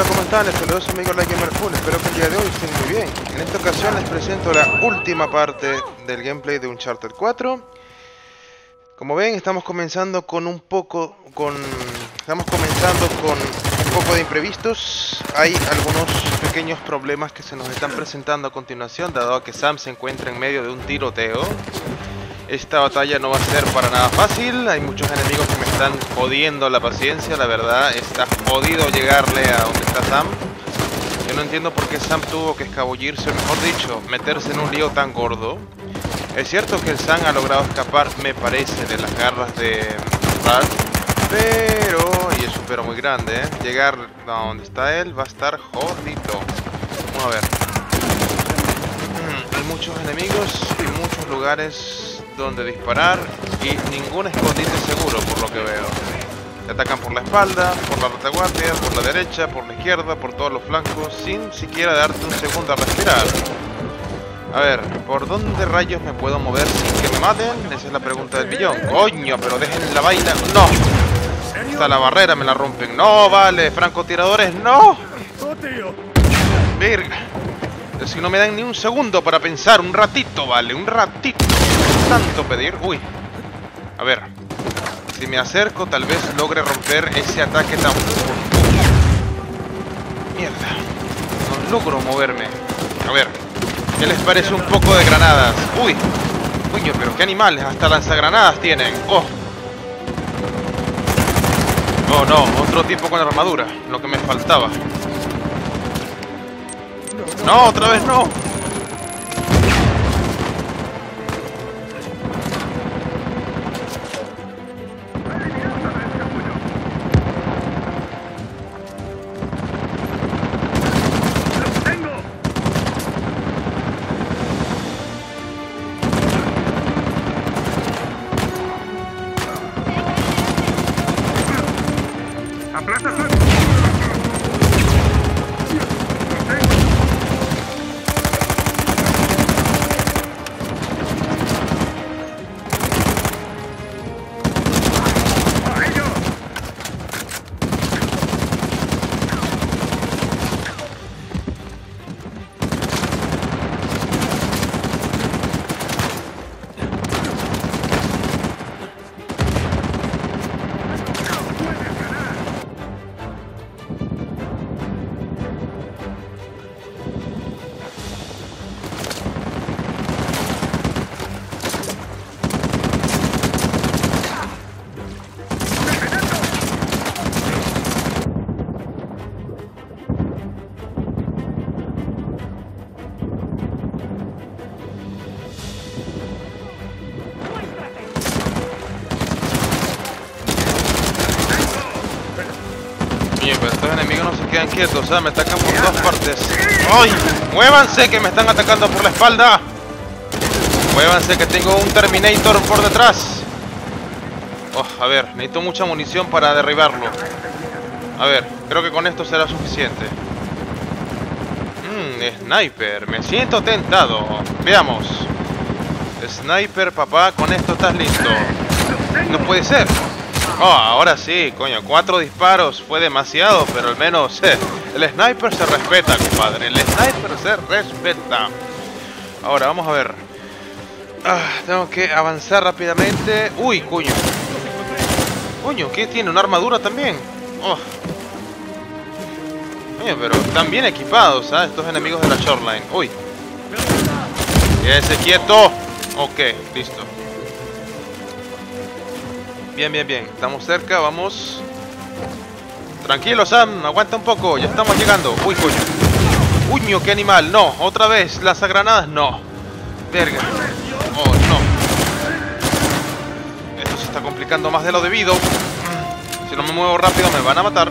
hola, ¿cómo están? Les saludo a su Gamer Full. Espero que el día de hoy estén muy bien. En esta ocasión les presento la última parte del gameplay de Uncharted 4. Como ven, estamos comenzando con un poco... con Estamos comenzando con un poco de imprevistos. Hay algunos pequeños problemas que se nos están presentando a continuación, dado que Sam se encuentra en medio de un tiroteo. Esta batalla no va a ser para nada fácil, hay muchos enemigos que me están jodiendo la paciencia, la verdad, está jodido llegarle a donde está Sam. Yo no entiendo por qué Sam tuvo que escabullirse, o mejor dicho, meterse en un lío tan gordo. Es cierto que el Sam ha logrado escapar, me parece, de las garras de Rad, pero, y es un pero muy grande, ¿eh? llegar a donde está él va a estar jodido. Vamos a ver. Mm, hay muchos enemigos y muchos lugares donde disparar y ningún escondite seguro por lo que veo. Te atacan por la espalda, por la retaguardia, por la derecha, por la izquierda, por todos los flancos, sin siquiera darte un segundo a respirar. A ver, ¿por dónde rayos me puedo mover sin que me maten? Esa es la pregunta del millón. ¡Coño! Pero dejen la vaina. ¡No! Está la barrera, me la rompen. ¡No, vale! ¡Francotiradores, no! Verga. Si no me dan ni un segundo para pensar, un ratito, vale, un ratito tanto pedir. Uy. A ver. Si me acerco, tal vez logre romper ese ataque tan... Mierda. No logro moverme. A ver. ¿Qué les parece un poco de granadas? Uy. Coño, pero qué animales. Hasta lanzagranadas tienen. Oh. Oh, no. Otro tipo con armadura. Lo que me faltaba. No, otra vez no. Quietos, sea, me atacan por todas partes. ¡Ay! ¡Muévanse que me están atacando por la espalda! ¡Muévanse que tengo un Terminator por detrás! Oh, a ver, necesito mucha munición para derribarlo. A ver, creo que con esto será suficiente. Mmm, sniper, me siento tentado. Veamos. Sniper, papá, con esto estás listo. No puede ser. Oh, ahora sí, coño, cuatro disparos fue demasiado, pero al menos eh, el sniper se respeta, compadre. El sniper se respeta. Ahora, vamos a ver. Ah, tengo que avanzar rápidamente. Uy, coño. Coño, ¿qué tiene? ¿Una armadura también? Oh. Coño, pero están bien equipados. ¿ah? Estos enemigos de la shoreline. Uy. Quédese quieto. Ok, listo. Bien, bien, bien. Estamos cerca, vamos. Tranquilo, Sam. Aguanta un poco. Ya estamos llegando. Uy, coño. Uño, qué animal. No, otra vez. Lanzagranadas, no. Verga. Oh, no. Esto se está complicando más de lo debido. Si no me muevo rápido me van a matar.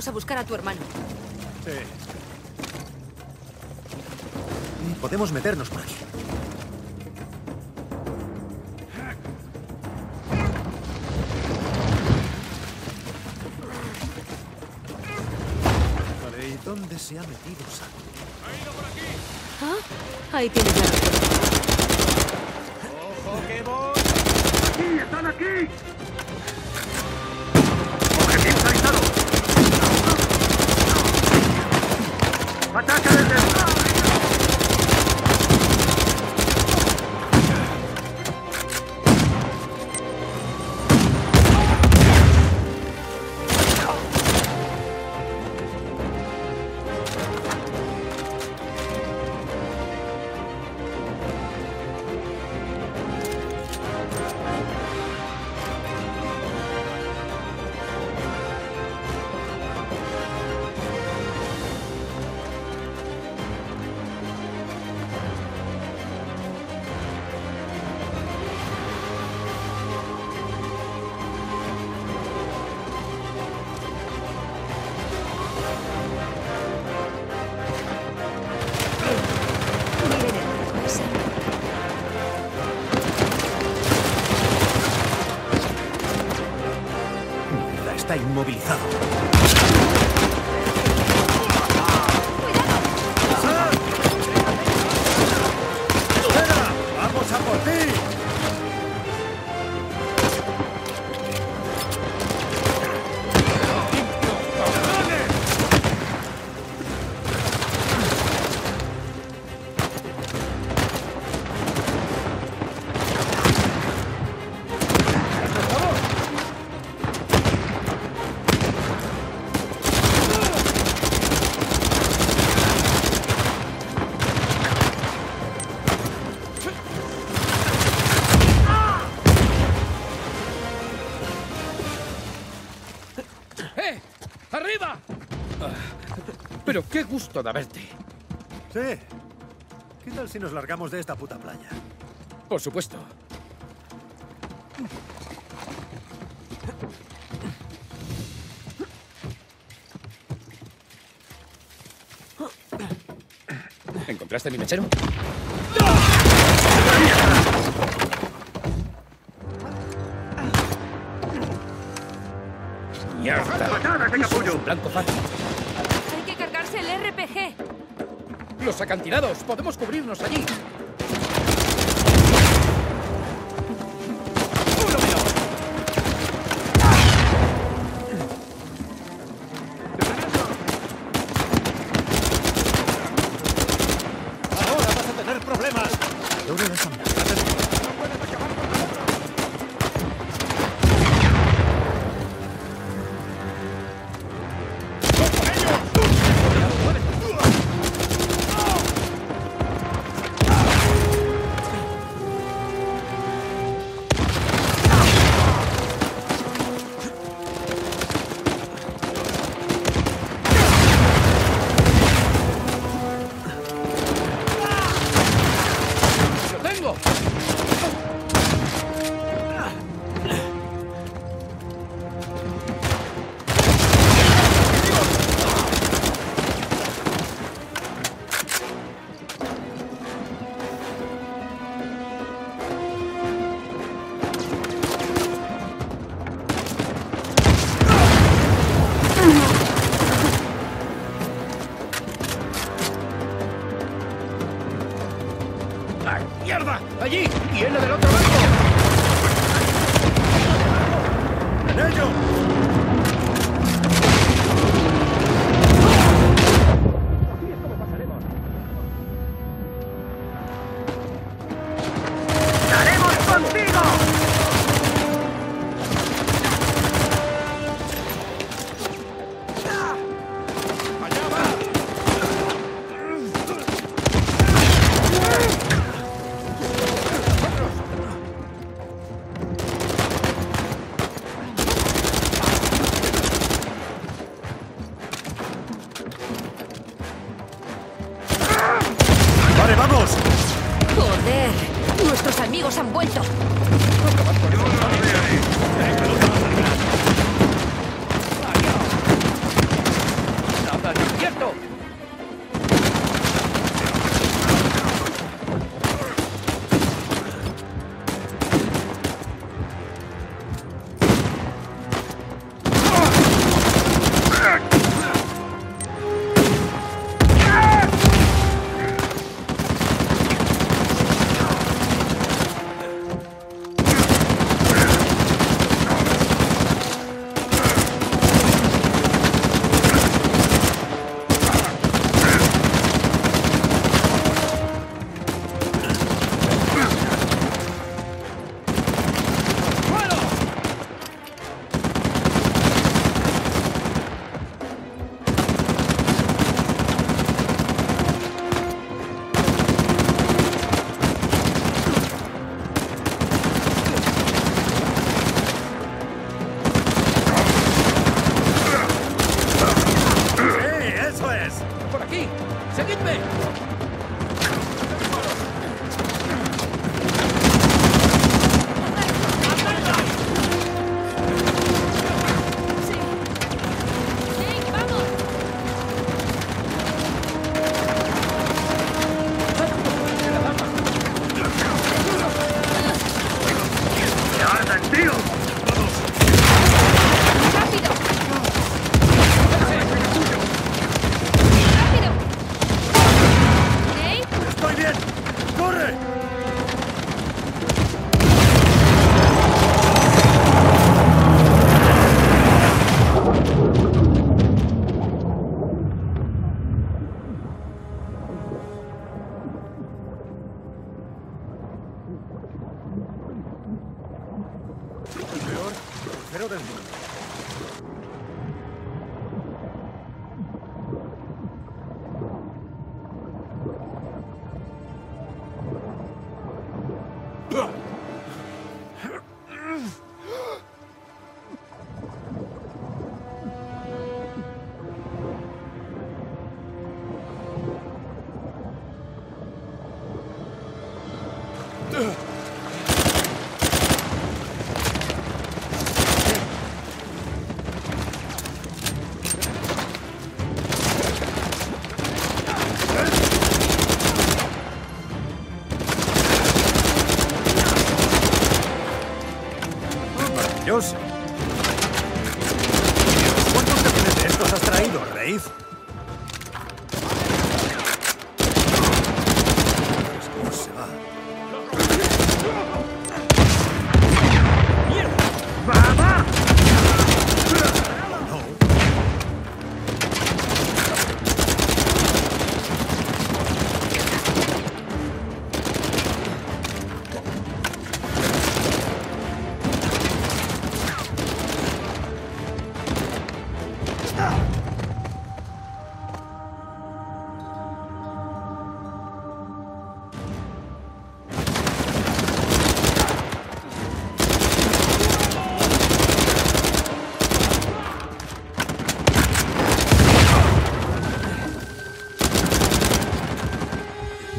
Vamos a buscar a tu hermano. Sí. Podemos meternos por aquí. Vale, ¿y dónde se ha metido Sam? ¿Ah? Ahí tienes la. ¡Ojo que voy! ¡Sí, están aquí! Gusto de verte. Sí. ¿Qué tal si nos largamos de esta puta playa? Por supuesto. ¿Encontraste mi mechero? ¡Los acantilados! ¡Podemos cubrirnos allí! ¡Ahora vas a tener problemas!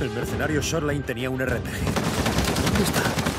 El mercenario Shoreline tenía un RPG. ¿Dónde está?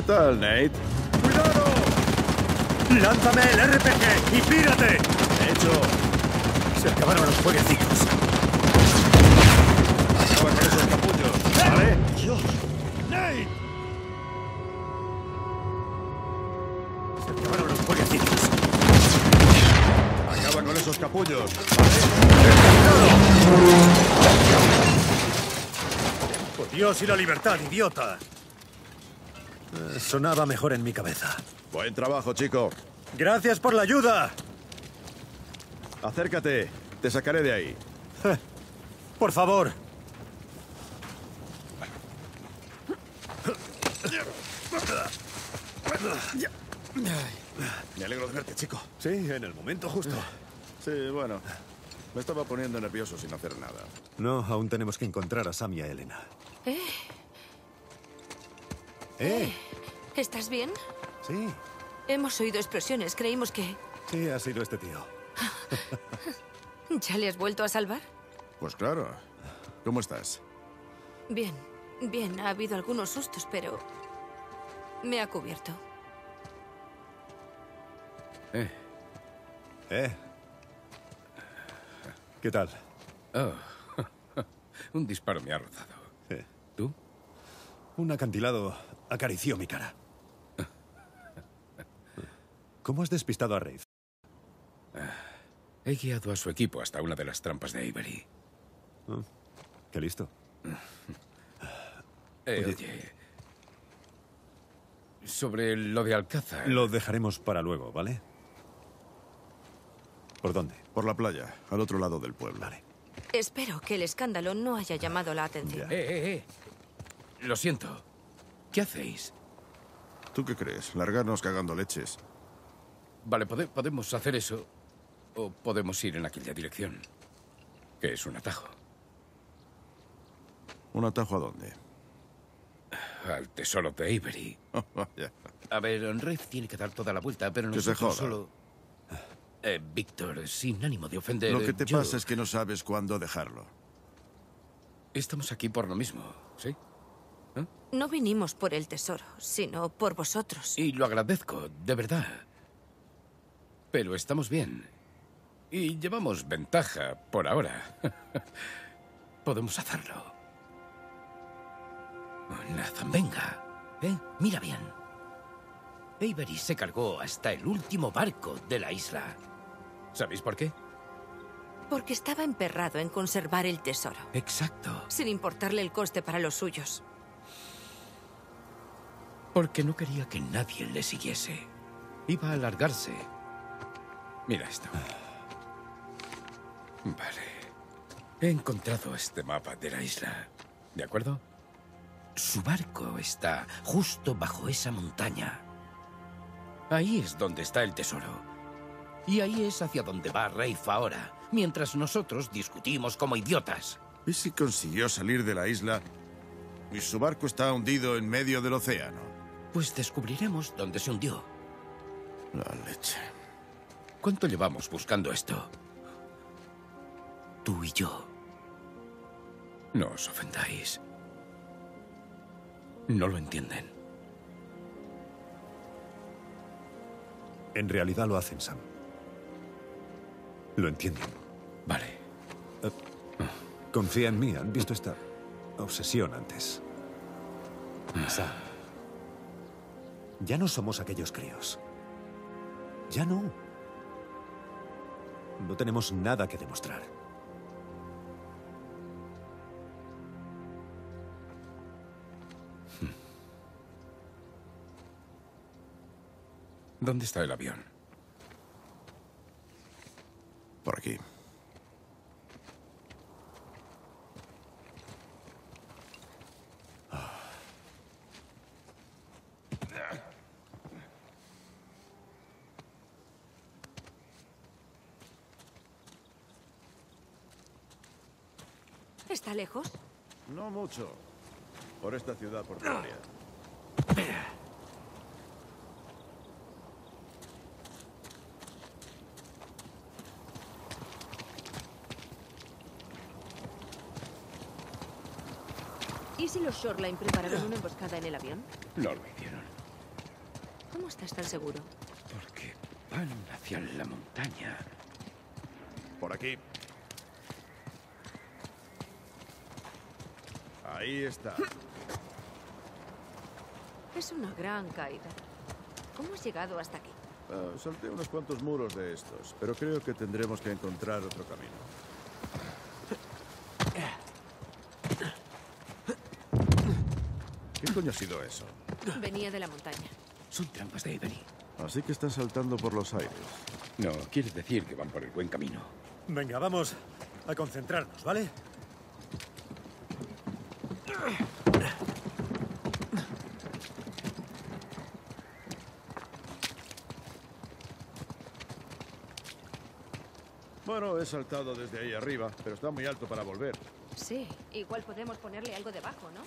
¿Qué tal, Nate? ¡Cuidado! ¡Lánzame el RPG y pírate! Hecho, Se acabaron los jueguecitos. acaba con esos capullos. ¿Vale? ¡Dios! ¡Nate! Se acabaron los jueguecitos. Acaba con esos capullos. ¡Por Dios y la libertad, idiota! Sonaba mejor en mi cabeza. Buen trabajo, chico. ¡Gracias por la ayuda! Acércate. Te sacaré de ahí. Por favor. Me alegro de verte, chico. Sí, en el momento justo. Sí, bueno. Me estaba poniendo nervioso sin hacer nada. No, aún tenemos que encontrar a Sam y a Elena. ¿Eh? ¿Eh? ¿Estás bien? Sí, Hemos oído explosiones. Creímos que... sí, ha sido este tío. ¿Ya le has vuelto a salvar? Pues claro. ¿Cómo estás? Bien, bien. Ha habido algunos sustos, pero... Me ha cubierto. ¿Eh? ¿Qué tal? Oh. Un disparo me ha rozado. Sí. ¿Tú? Un acantilado acarició mi cara. ¿Cómo has despistado a Rafe? He guiado a su equipo hasta una de las trampas de Avery. Qué listo. Eh, Oye. oye. Sobre lo de Alcázar. Lo dejaremos para luego, ¿vale? ¿Por dónde? Por la playa, al otro lado del pueblo. Vale. Espero que el escándalo no haya llamado la atención. Ya. Eh, eh, eh. Lo siento. ¿Qué hacéis? ¿Tú qué crees? ¿Largarnos cagando leches? Vale, pode- podemos hacer eso. O podemos ir en aquella dirección. Que es un atajo. ¿Un atajo a dónde? Al tesoro de Avery. Vaya. A ver, Rafe tiene que dar toda la vuelta, pero Que se nosotros joda. solo... Eh, Víctor, sin ánimo de ofender... Lo que te yo- pasa es que no sabes cuándo dejarlo. Estamos aquí por lo mismo, ¿sí? No vinimos por el tesoro, sino por vosotros. Y lo agradezco, de verdad. Pero estamos bien. Y llevamos ventaja por ahora. Podemos hacerlo. Nathan, venga. ¿Eh? Mira bien. Avery se cargó hasta el último barco de la isla. ¿Sabéis por qué? Porque estaba emperrado en conservar el tesoro, Exacto. sin importarle el coste para los suyos. Porque no quería que nadie le siguiese. Iba a alargarse. Mira esto. Vale. He encontrado este mapa de la isla. ¿De acuerdo? Su barco está justo bajo esa montaña. Ahí es donde está el tesoro. Y ahí es hacia donde va Rafe ahora, mientras nosotros discutimos como idiotas. ¿Y si consiguió salir de la isla y su barco está hundido en medio del océano? Pues descubriremos dónde se hundió. La leche. ¿Cuánto llevamos buscando esto? Tú y yo. No os ofendáis. No lo entienden. En realidad lo hacen, Sam. Lo entienden. Vale. Confía en mí. Han visto esta obsesión antes. Sam. Ya no somos aquellos críos. Ya no. No tenemos nada que demostrar. ¿Dónde está el avión? Por aquí. ¿Está lejos? No mucho. Por esta ciudad portuaria. ¿Y si los Shoreline prepararon una emboscada en el avión? No lo hicieron. ¿Cómo estás tan seguro? Porque van hacia la montaña. Por aquí. Ahí está. Es una gran caída. ¿Cómo has llegado hasta aquí? Ah, salté unos cuantos muros de estos, pero creo que tendremos que encontrar otro camino. ¿Qué coño ha sido eso? Venía de la montaña. Son trampas de Avery. Así que están saltando por los aires. No, quiere decir que van por el buen camino. Venga, vamos a concentrarnos, ¿vale? He saltado desde ahí arriba, pero está muy alto para volver. Sí, igual podemos ponerle algo debajo, ¿no?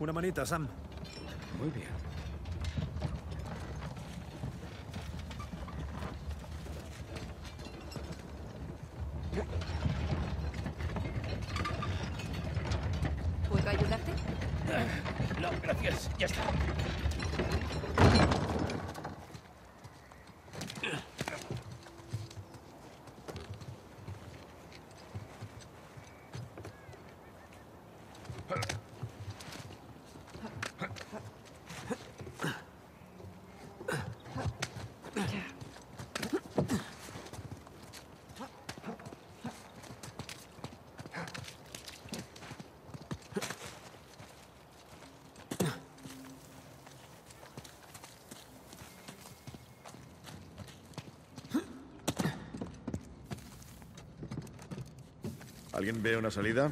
Una manita, Sam. Muy bien. ¿Puedo ayudarte? No, gracias. Ya está. ¿Alguien ve una salida?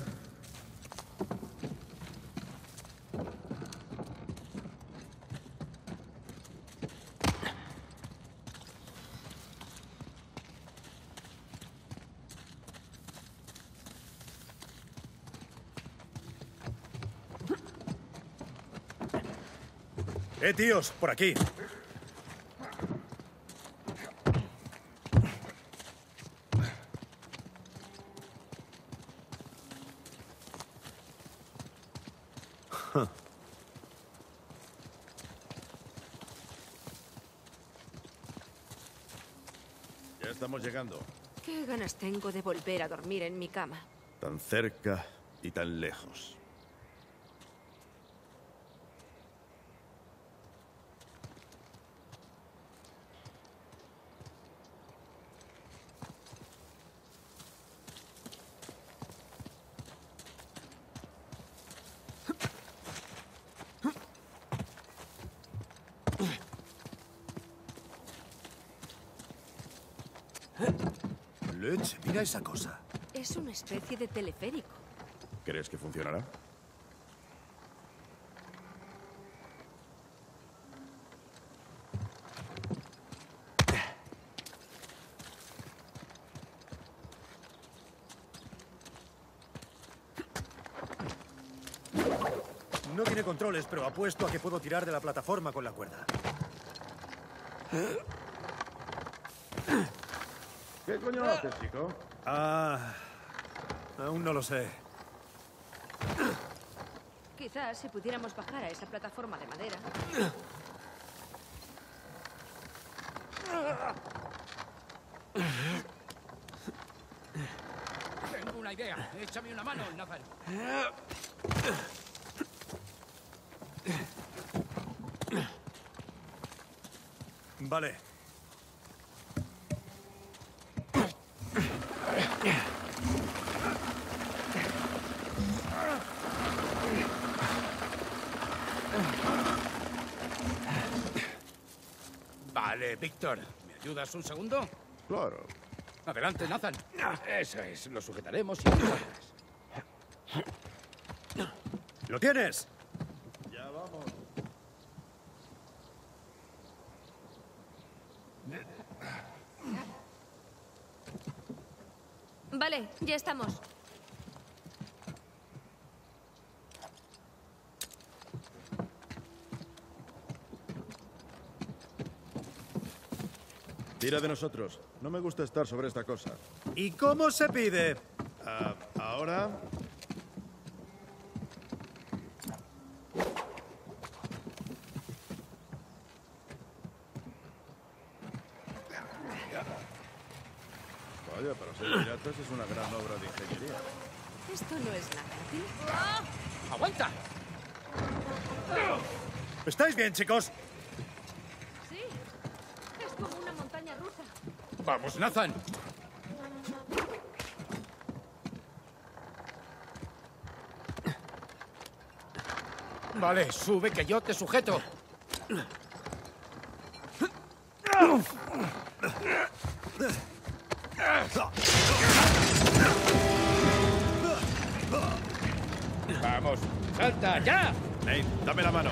Eh, tíos, por aquí. Ya estamos llegando. Qué ganas tengo de volver a dormir en mi cama. Tan cerca y tan lejos. Leche, mira esa cosa. Es una especie de teleférico. ¿Crees que funcionará? No tiene controles, pero apuesto a que puedo tirar de la plataforma con la cuerda. ¿Qué coño haces, chico? Ah, aún no lo sé. Quizás si pudiéramos bajar a esa plataforma de madera. Tengo una idea. Échame una mano, Nathan. Vale. Víctor. ¿Me ayudas un segundo? Claro. Adelante, Nathan. Eso es. Lo sujetaremos y... ¿Lo tienes? Ya vamos. Vale, ya estamos. Tira de nosotros. No me gusta estar sobre esta cosa. ¿Y cómo se pide? Ah, ahora. Vaya, para ser piratas es una gran obra de ingeniería. Esto no es nada. ¿sí? ¡Aguanta! ¿Estáis bien, chicos? Sí. Es como una montaña rusa. ¡Vamos! Vale, sube que yo te sujeto. Vamos, salta, ya. Nate, dame la mano.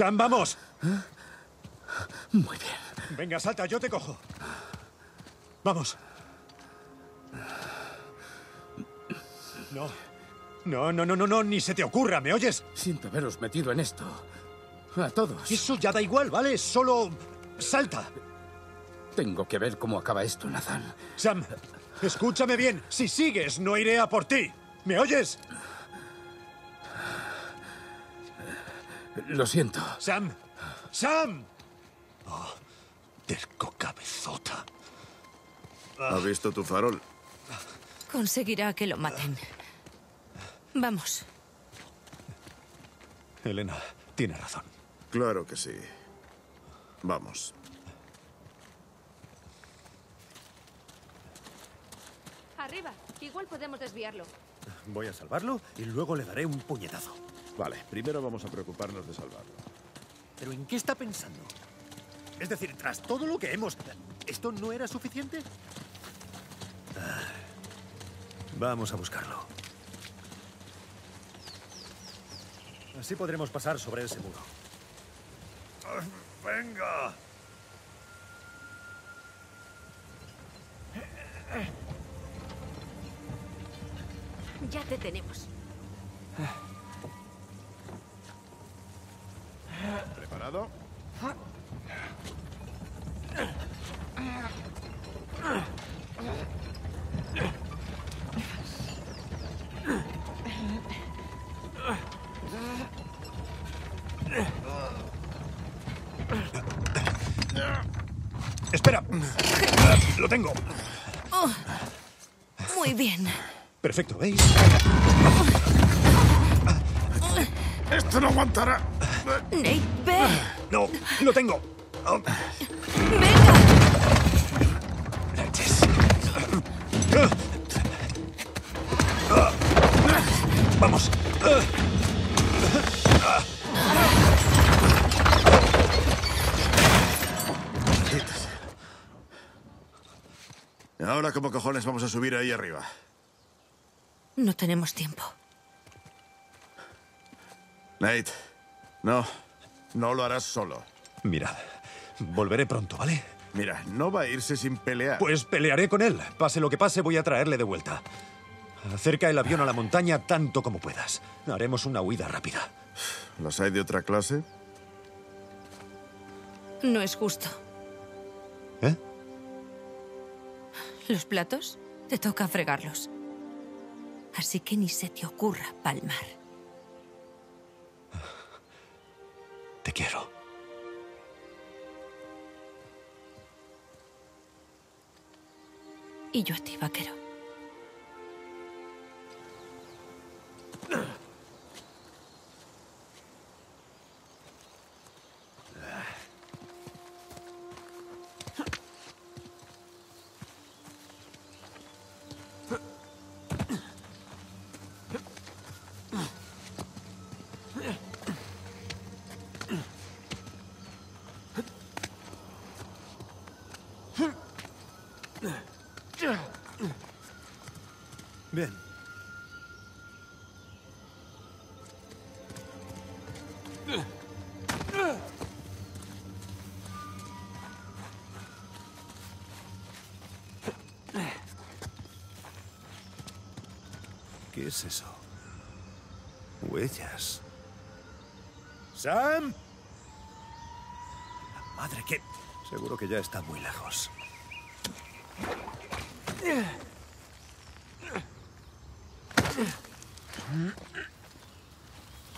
¡Sam, vamos! Muy bien. Venga, salta, yo te cojo. Vamos. No. No, no, no, no, no, ni se te ocurra, ¿me oyes? Siento haberos metido en esto. A todos. Eso ya da igual, ¿vale? Solo salta. Tengo que ver cómo acaba esto, Nathan. Sam, escúchame bien. Si sigues, no iré a por ti. ¿Me oyes? Lo siento. Sam. Sam. Oh, terco cabezota. ¿Has visto tu farol? Conseguirá que lo maten. Vamos. Elena, tiene razón. Claro que sí. Vamos. Arriba. Igual podemos desviarlo. Voy a salvarlo y luego le daré un puñetazo. Vale, primero vamos a preocuparnos de salvarlo. ¿Pero en qué está pensando? Es decir, tras todo lo que hemos... ¿Esto no era suficiente? Ah, Vamos a buscarlo. Así podremos pasar sobre ese muro. Ah, ¡Venga! Ya te tenemos. ¿Preparado? ¡Espera! Lo tengo. Muy bien. Perfecto, ¿veis? ¡Esto no aguantará! Nate, ve. Ah, no, lo tengo. Oh. ¡Venga! Vamos. Ahora, ¿cómo cojones vamos a subir ahí arriba? No tenemos tiempo. Nate no. No lo harás solo. Mirad, volveré pronto, ¿vale? Mira, no va a irse sin pelear. Pues pelearé con él. Pase lo que pase, voy a traerle de vuelta. Acerca el avión a la montaña tanto como puedas. Haremos una huida rápida. ¿Los hay de otra clase? No es justo. ¿Eh? Los platos te toca fregarlos. Así que ni se te ocurra palmar. Te quiero. Y yo a ti, vaquero. Es eso? Huellas. ¡Sam! Madre que... Seguro que ya está muy lejos.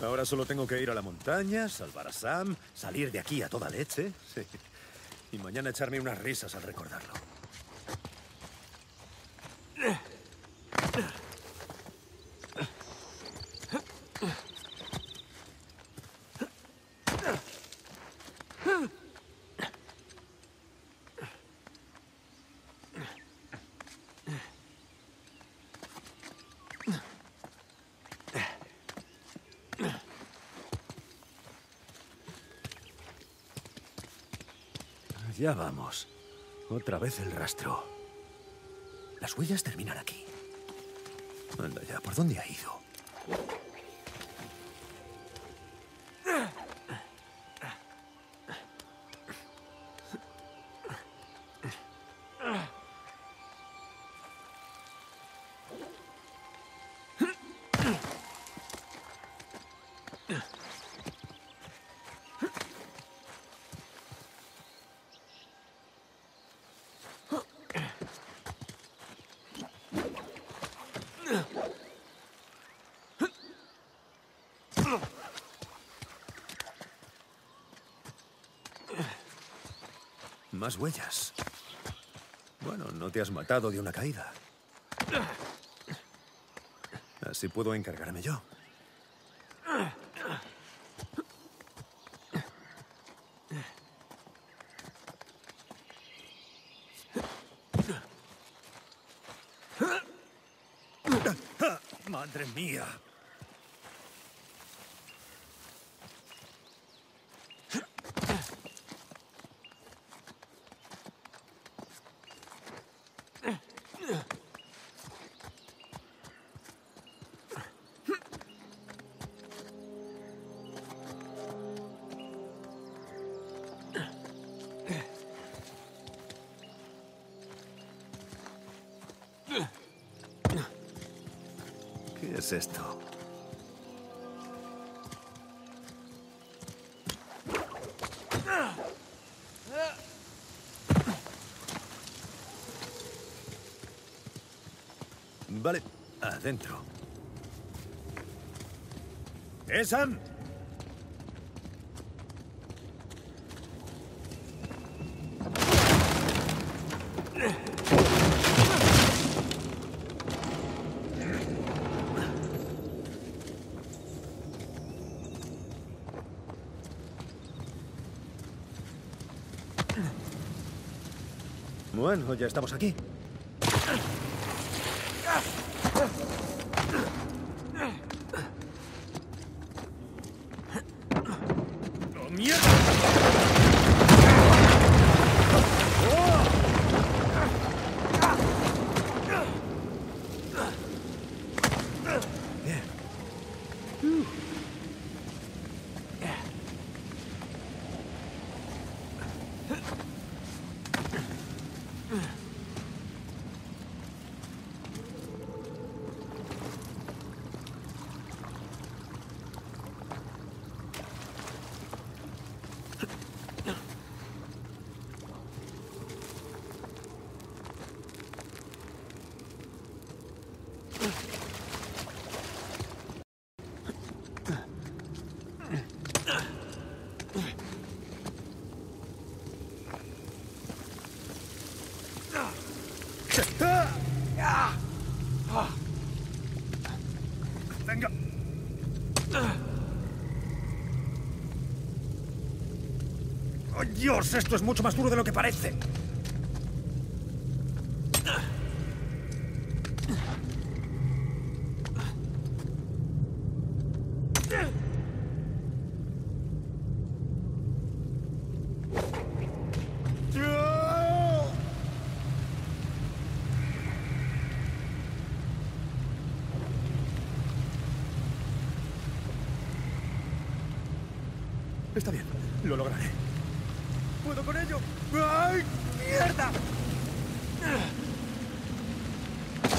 Ahora solo tengo que ir a la montaña, salvar a Sam, salir de aquí a toda leche. Sí. Y mañana echarme unas risas al recordarlo. Ya vamos. Otra vez el rastro. Las huellas terminan aquí. Anda ya, ¿por dónde ha ido? Más huellas. Bueno, no te has matado de una caída. Así puedo encargarme yo. ¡Madre mía! Es esto? Vale, adentro. ¿Eh, Sam? Bueno, ya estamos aquí. ¡Oh, mierda! ¡Oh, Dios! Esto es mucho más duro de lo que parece. Está bien, lo lograré. ¡Puedo con ello! ¡Ay, mierda!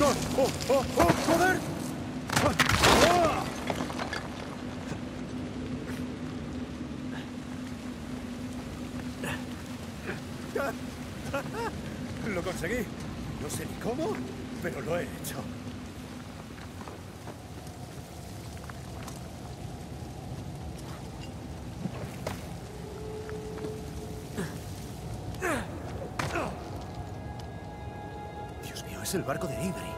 ¡Oh, oh, oh, oh, joder! ¡Ah! Lo conseguí. No sé ni cómo, pero lo he hecho. Dios mío, es el barco de Avery.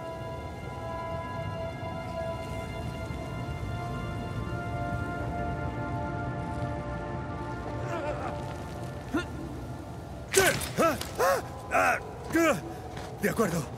De acuerdo.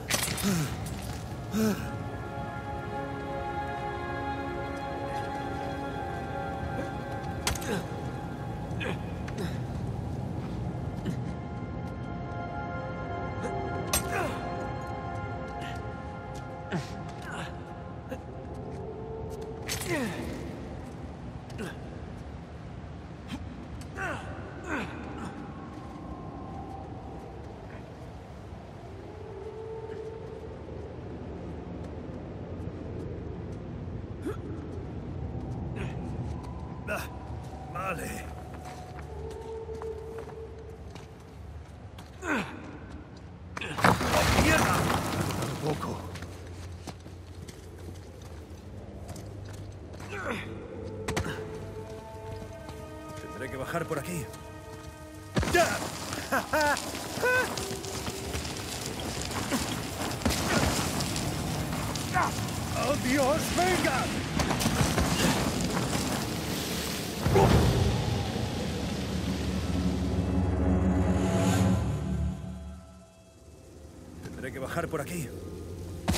Por aquí.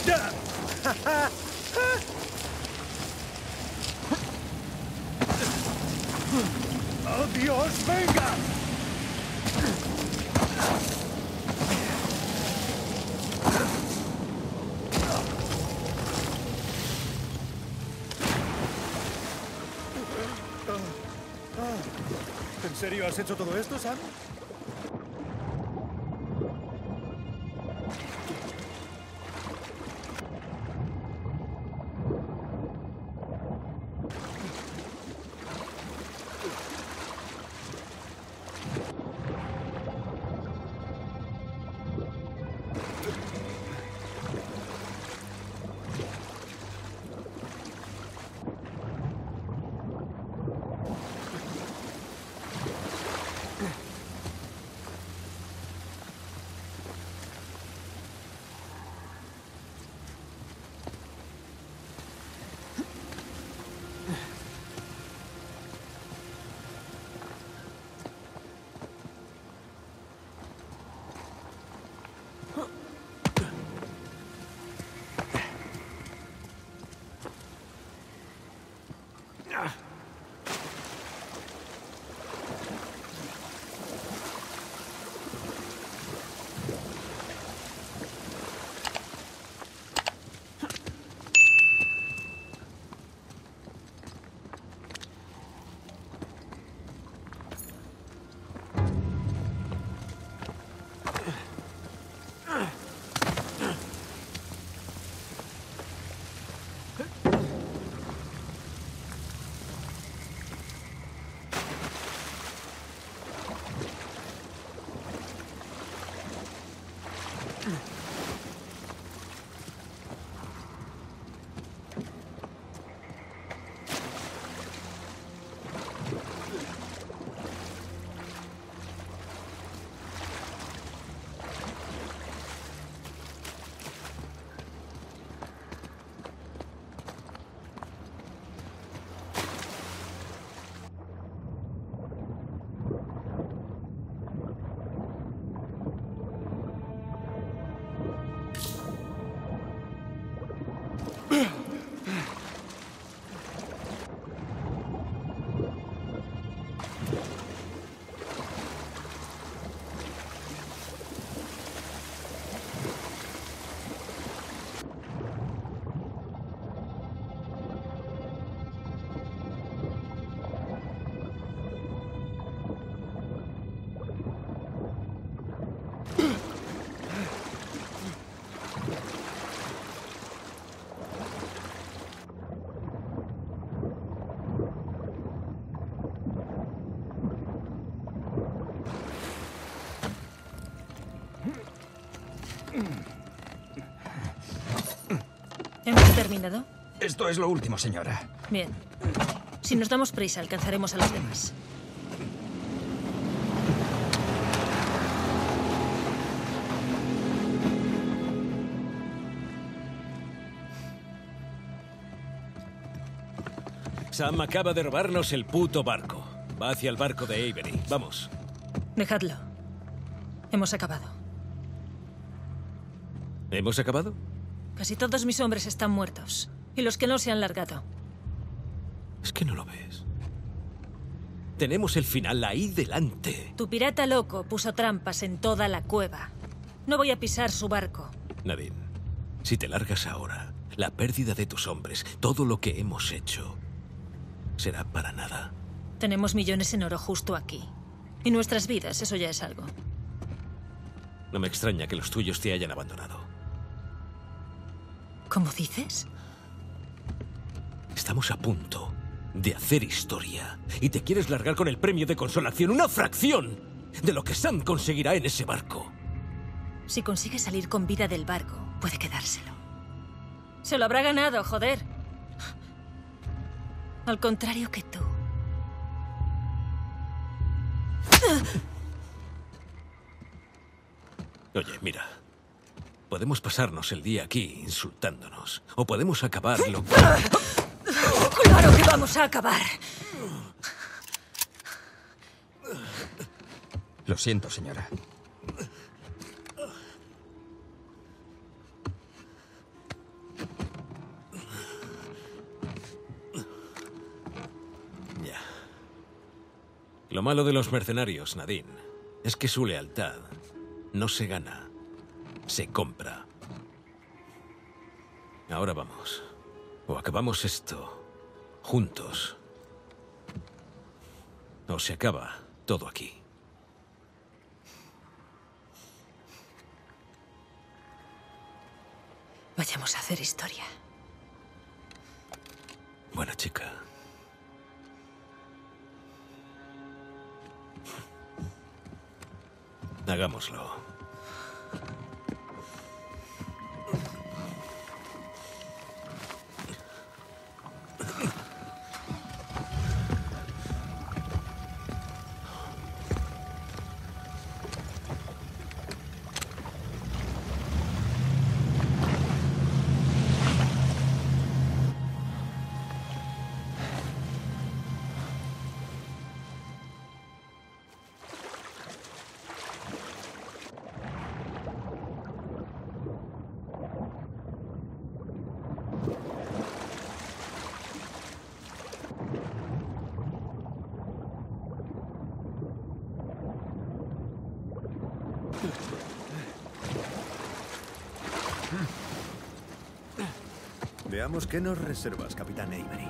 ¡Ya! ¡Oh, Dios! ¡Venga! ¿En serio has hecho todo esto, Sam? Terminado? Esto es lo último, señora. Bien. Si nos damos prisa, alcanzaremos a los demás. Sam acaba de robarnos el puto barco. Va hacia el barco de Avery. Vamos. Dejadlo. Hemos acabado. ¿Hemos acabado? Casi todos mis hombres están muertos. Y los que no se han largado. Es que no lo ves. Tenemos el final ahí delante. Tu pirata loco puso trampas en toda la cueva. No voy a pisar su barco. Nadine, si te largas ahora, la pérdida de tus hombres, todo lo que hemos hecho, será para nada. Tenemos millones en oro justo aquí. Y nuestras vidas, eso ya es algo. No me extraña que los tuyos te hayan abandonado. ¿Cómo dices? Estamos a punto de hacer historia. Y te quieres largar con el premio de consolación, una fracción de lo que Sam conseguirá en ese barco. Si consigue salir con vida del barco, puede quedárselo. Se lo habrá ganado, joder. Al contrario que tú. Oye, mira. Podemos pasarnos el día aquí insultándonos. O podemos acabarlo. ¡Claro que vamos a acabar! Lo siento, señora. Ya. Lo malo de los mercenarios, Nadine, es que su lealtad no se gana, se compra. Ahora vamos. O acabamos esto juntos. O se acaba todo aquí. Vayamos a hacer historia. Buena chica. Hagámoslo. Veamos qué nos reservas, Capitán Avery.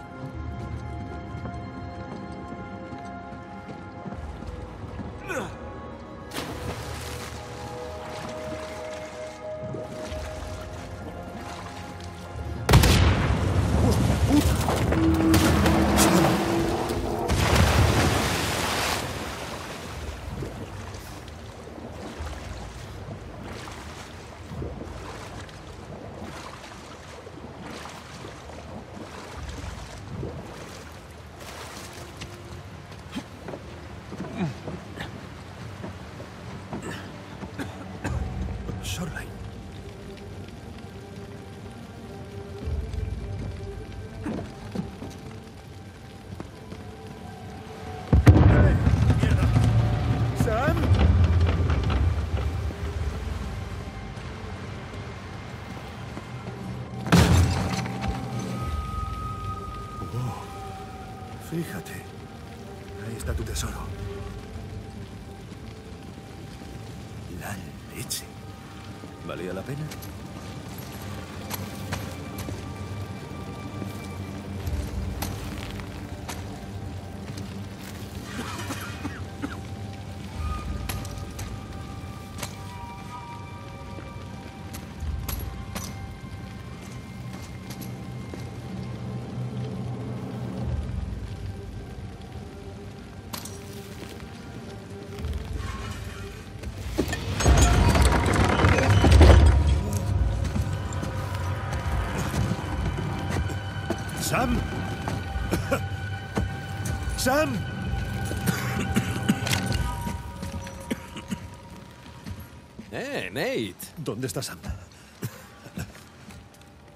¡Eh, Nate! ¿Dónde está Sam?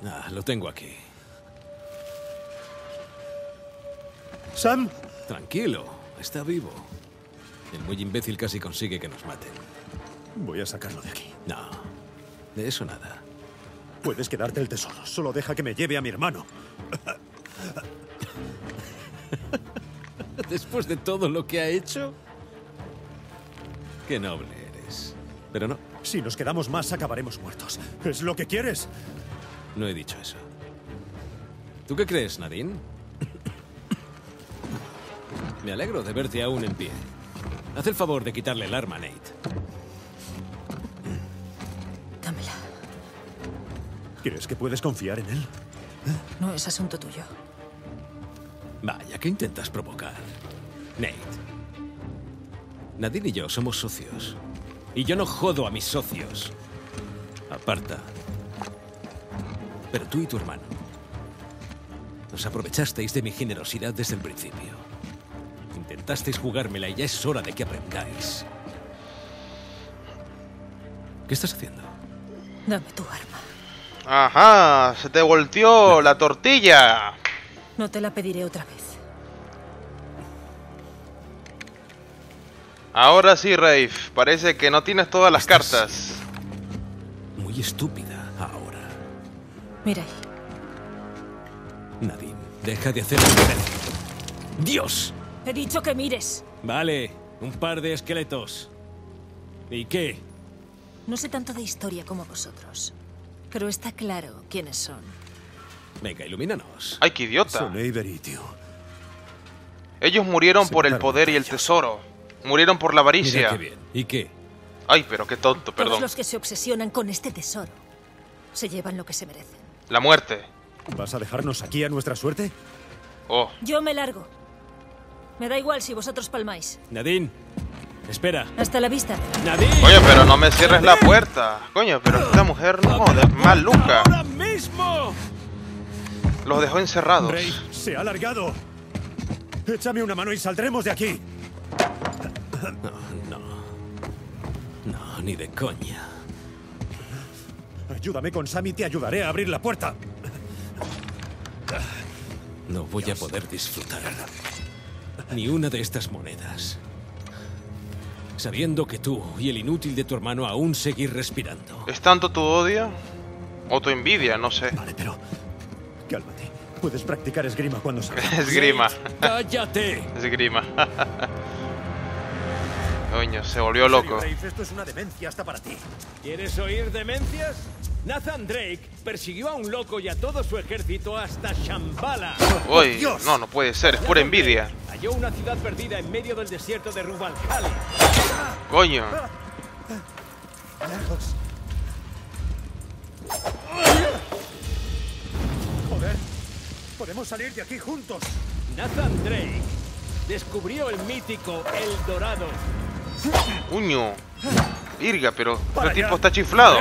Ah, lo tengo aquí. Sam. Tranquilo, está vivo. El muy imbécil casi consigue que nos maten. Voy a sacarlo de aquí. No, de eso nada. Puedes quedarte el tesoro. Solo deja que me lleve a mi hermano. Después de todo lo que ha hecho. Qué noble eres. Pero no, Si nos quedamos más, acabaremos muertos. ¿Es lo que quieres? no he dicho eso. ¿Tú qué crees, Nadine? Me alegro de verte aún en pie. Haz el favor de quitarle el arma, Nate. Dámela. ¿Crees que puedes confiar en él? No es asunto tuyo. Vaya, ¿qué intentas provocar? Nate. Nadine y yo somos socios. Y yo no jodo a mis socios. Aparta. Pero tú y tu hermano. Os aprovechasteis de mi generosidad desde el principio. Intentasteis jugármela y ya es hora de que aprendáis. ¿Qué estás haciendo? Dame tu arma. Ajá, se te volteó la tortilla. No te la pediré otra vez. Ahora sí, Rafe. Parece que no tienes todas las Estás- cartas. Muy estúpida ahora. Mira ahí. Nadine, deja de hacer. ¡Dios! He dicho que mires. Vale, un par de esqueletos. ¿Y qué? No sé tanto de historia como vosotros. Pero está claro quiénes son. Venga, ilumínanos. Ay, qué idiota. Son Avery, tío. Ellos murieron Se por el poder y el ellos. tesoro. Murieron por la Mira avaricia. qué bien. ¿Y qué? Ay, pero qué tonto, Todos perdón. los que se obsesionan con este tesoro se llevan lo que se merecen. La muerte. ¿Vas a dejarnos aquí a nuestra suerte? Oh, Yo me largo. Me da igual si vosotros palmáis. Nadine, espera. Hasta la vista. Nadine. coño, pero no me cierres la puerta. Coño, pero esta mujer no, de maluca. ¡Ahora mismo! Los dejó encerrados. Rey, se ha alargado. Échame una mano y saldremos de aquí. No. No, ni de coña. Ayúdame con Sam y te ayudaré a abrir la puerta. No voy a poder disfrutar ni una de estas monedas. Sabiendo que tú y el inútil de tu hermano aún seguís respirando. ¿Es tanto tu odio? O tu envidia, no sé. Vale, pero cálmate. Puedes practicar esgrima cuando salgas. Esgrima. ¡Cállate! Esgrima. Coño, se volvió loco. Esto es una demencia hasta para ti. ¿Quieres oír demencias? Nathan Drake persiguió a un loco y a todo su ejército hasta Shambhala. Uy, Dios. no, no puede ser, es pura envidia. Halló una ciudad perdida en medio del desierto de Rubalcali. Coño. Lejos. Joder. Podemos salir de aquí juntos. Nathan Drake descubrió el mítico El Dorado. Uño. Virga, pero este tipo está chiflado.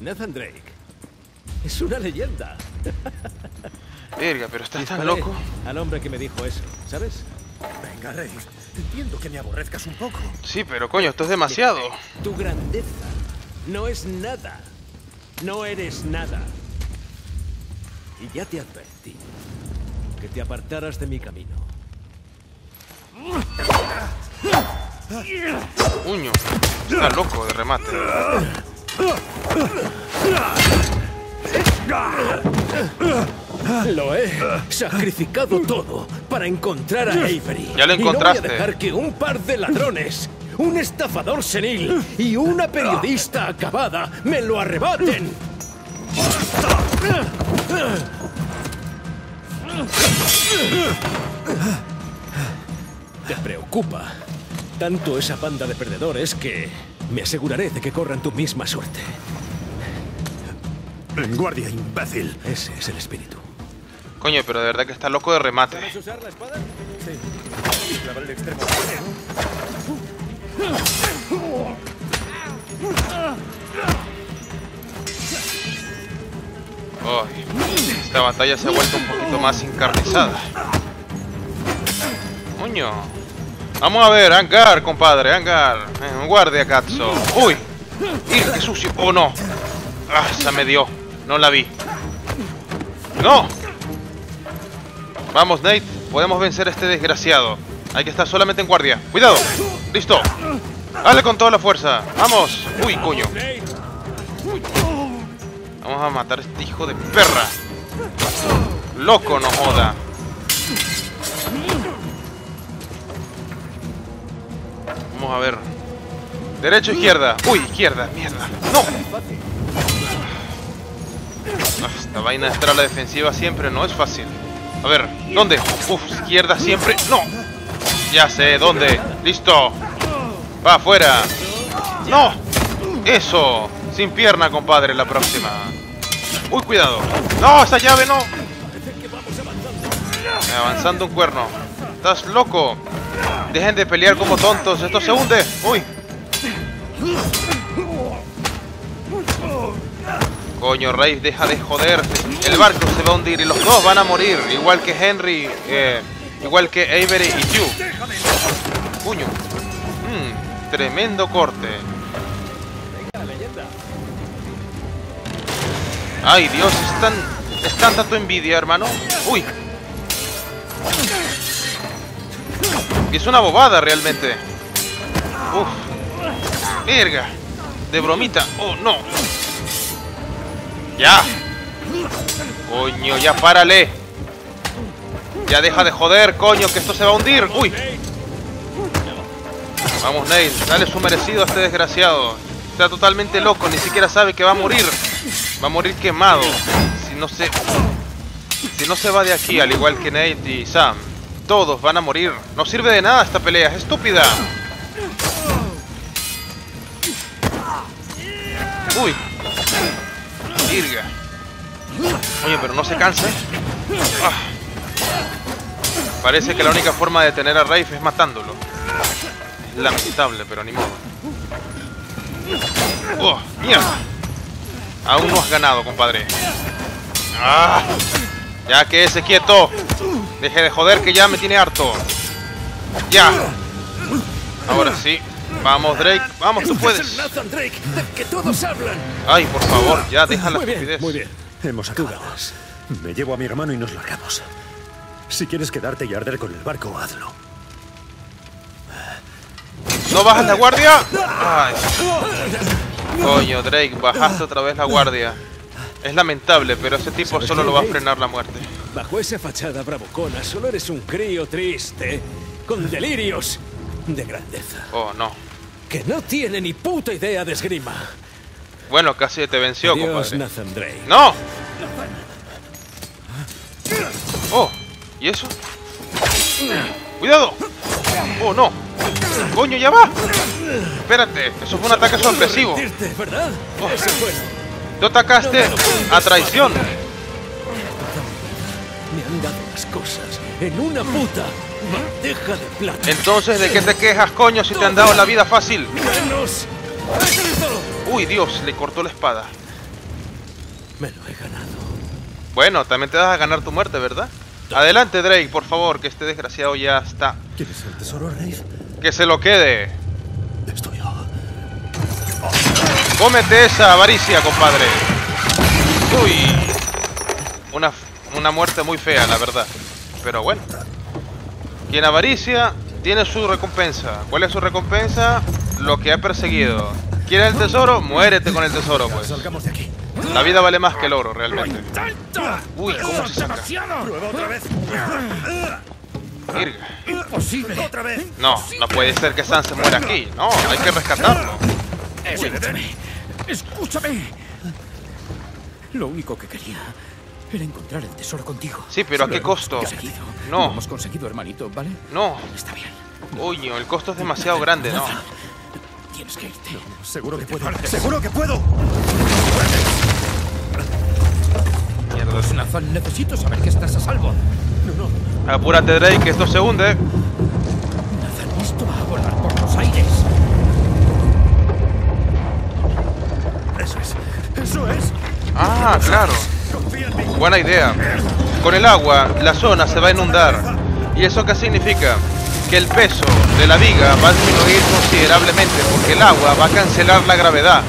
Nathan Drake es una leyenda. Virga, pero estás tan loco. Al hombre que me dijo eso, ¿sabes? Venga, Rey. Entiendo que me aborrezcas un poco. Sí, pero coño, esto es demasiado. Tu grandeza no es nada. No eres nada. Y ya te advertí que te apartaras de mi camino. Uño. Está loco de remate. Lo he sacrificado todo para encontrar a Avery. Ya lo Y no voy a encontraste. dejar que un par de ladrones, un estafador senil y una periodista acabada me lo arrebaten. Te preocupa tanto esa banda de perdedores que me aseguraré de que corran tu misma suerte. En guardia, imbécil. Ese es el espíritu. Coño, pero de verdad que está loco de remate. usar la espada? Sí. Clava el extremo. Ay, esta batalla se ha vuelto un poquito más encarnizada. Coño. Vamos a ver, hangar, compadre, hangar. Eh, un guardia, Katso. Uy. ¡Y qué sucio! ¡Oh, no! Ah, se me dio. No la vi. ¡No! Vamos, Nate. Podemos vencer a este desgraciado. Hay que estar solamente en guardia. ¡Cuidado! ¡Listo! ¡Dale con toda la fuerza! ¡Vamos! ¡Uy, coño! Vamos a matar a este hijo de perra. Loco, no joda. A ver. Derecha o izquierda. Uy, izquierda, mierda. No. Ah, Esta vaina de estar a la defensiva siempre no es fácil. A ver, ¿dónde? Uf, izquierda siempre. No. Ya sé, ¿dónde? Listo. Va afuera. No. Eso. Sin pierna, compadre, la próxima. Uy, cuidado. No, esa llave no. Avanzando un cuerno. ¿Estás loco? Dejen de pelear como tontos. Esto se hunde. Uy. Coño, Rafe, deja de joderte. El barco se va a hundir y los dos van a morir. Igual que Henry, eh, igual que Avery y Hugh. Puño. Mm, tremendo corte. Ay, Dios, es tan, es tanta tu envidia, hermano. Uy. Es una bobada realmente. Uf. Verga. De bromita. Oh, no. Ya. Coño, ya párale. Ya deja de joder, coño, que esto se va a hundir. Uy. Vamos, Neil. Dale su merecido a este desgraciado. Está totalmente loco, ni siquiera sabe que va a morir. Va a morir quemado. Si no se... Si no se va de aquí, al igual que Nate y Sam. Todos van a morir. No sirve de nada esta pelea, es estúpida. Uy. Virga. Oye, pero no se cansa. Ah. Parece que la única forma de detener a Rafe es matándolo. Es lamentable, pero ni modo. ¡Oh, mierda! Aún no has ganado, compadre. ¡Ah! Ya que ese quieto. Deje de joder que ya me tiene harto. Ya. Ahora sí. Vamos, Drake. Vamos, tú puedes. Ay, por favor, ya deja la estupidez. muy bien. Hemos acabado. Me llevo a mi hermano y nos largamos. Si quieres quedarte y arder con el barco, hazlo. ¿No bajas la guardia? Ay. Coño, Drake, bajaste otra vez la guardia. Es lamentable, pero ese tipo ¿Sabes solo lo va a frenar la muerte. Bajo esa fachada bravucona, solo eres un crío triste, con delirios de grandeza, Oh, no. que no tiene ni puta idea de esgrima. Bueno, casi te venció, Adiós, compadre. Nathan Drake. ¡No! Oh, ¿y eso? ¡Cuidado! ¡Oh, no! ¡Coño, ya va! Espérate, eso fue un ataque sorpresivo. ¿verdad? Oh. Tú atacaste a traición. En una puta bandeja de plata. Entonces, ¿de qué te quejas, coño, si te han dado la vida fácil? ¡Menos! Uy, Dios, le cortó la espada. Me lo he ganado. Bueno, también te vas a ganar tu muerte, ¿verdad? Adelante, Drake, por favor, que este desgraciado ya está. ¿Quieres el tesoro, Rafe? Que se lo quede. Estoy yo. Cómete esa avaricia, compadre. Uy. Una, una muerte muy fea, la verdad. Pero bueno. Quien avaricia tiene su recompensa. ¿Cuál es su recompensa? Lo que ha perseguido. ¿Quieres el tesoro? Muérete con el tesoro, pues. Salgamos de aquí. La vida vale más que el oro, realmente. Uy, ¿cómo se saca? Prueba otra vez. Virga. Imposible. Otra vez. No, no puede ser que San se muera aquí. No, hay que rescatarlo. Escúchame. Escúchame. Lo único que quería era encontrar el tesoro contigo. Sí, pero ¿a qué costo? conseguido. No. Lo hemos conseguido, hermanito, ¿vale? No, Está bien. coño, el costo es demasiado grande, ¿no? Tienes que irte. Seguro que puedo. Seguro que puedo. Mierda. Nathan, necesito saber que estás a salvo. Apúrate, Drake, que esto se hunde. Nathan, esto va a volar por los aires. Eso es. Eso es. Ah, claro. Buena idea. Con el agua, la zona se va a inundar. ¿Y eso qué significa? Que el peso de la viga va a disminuir considerablemente porque el agua va a cancelar la gravedad.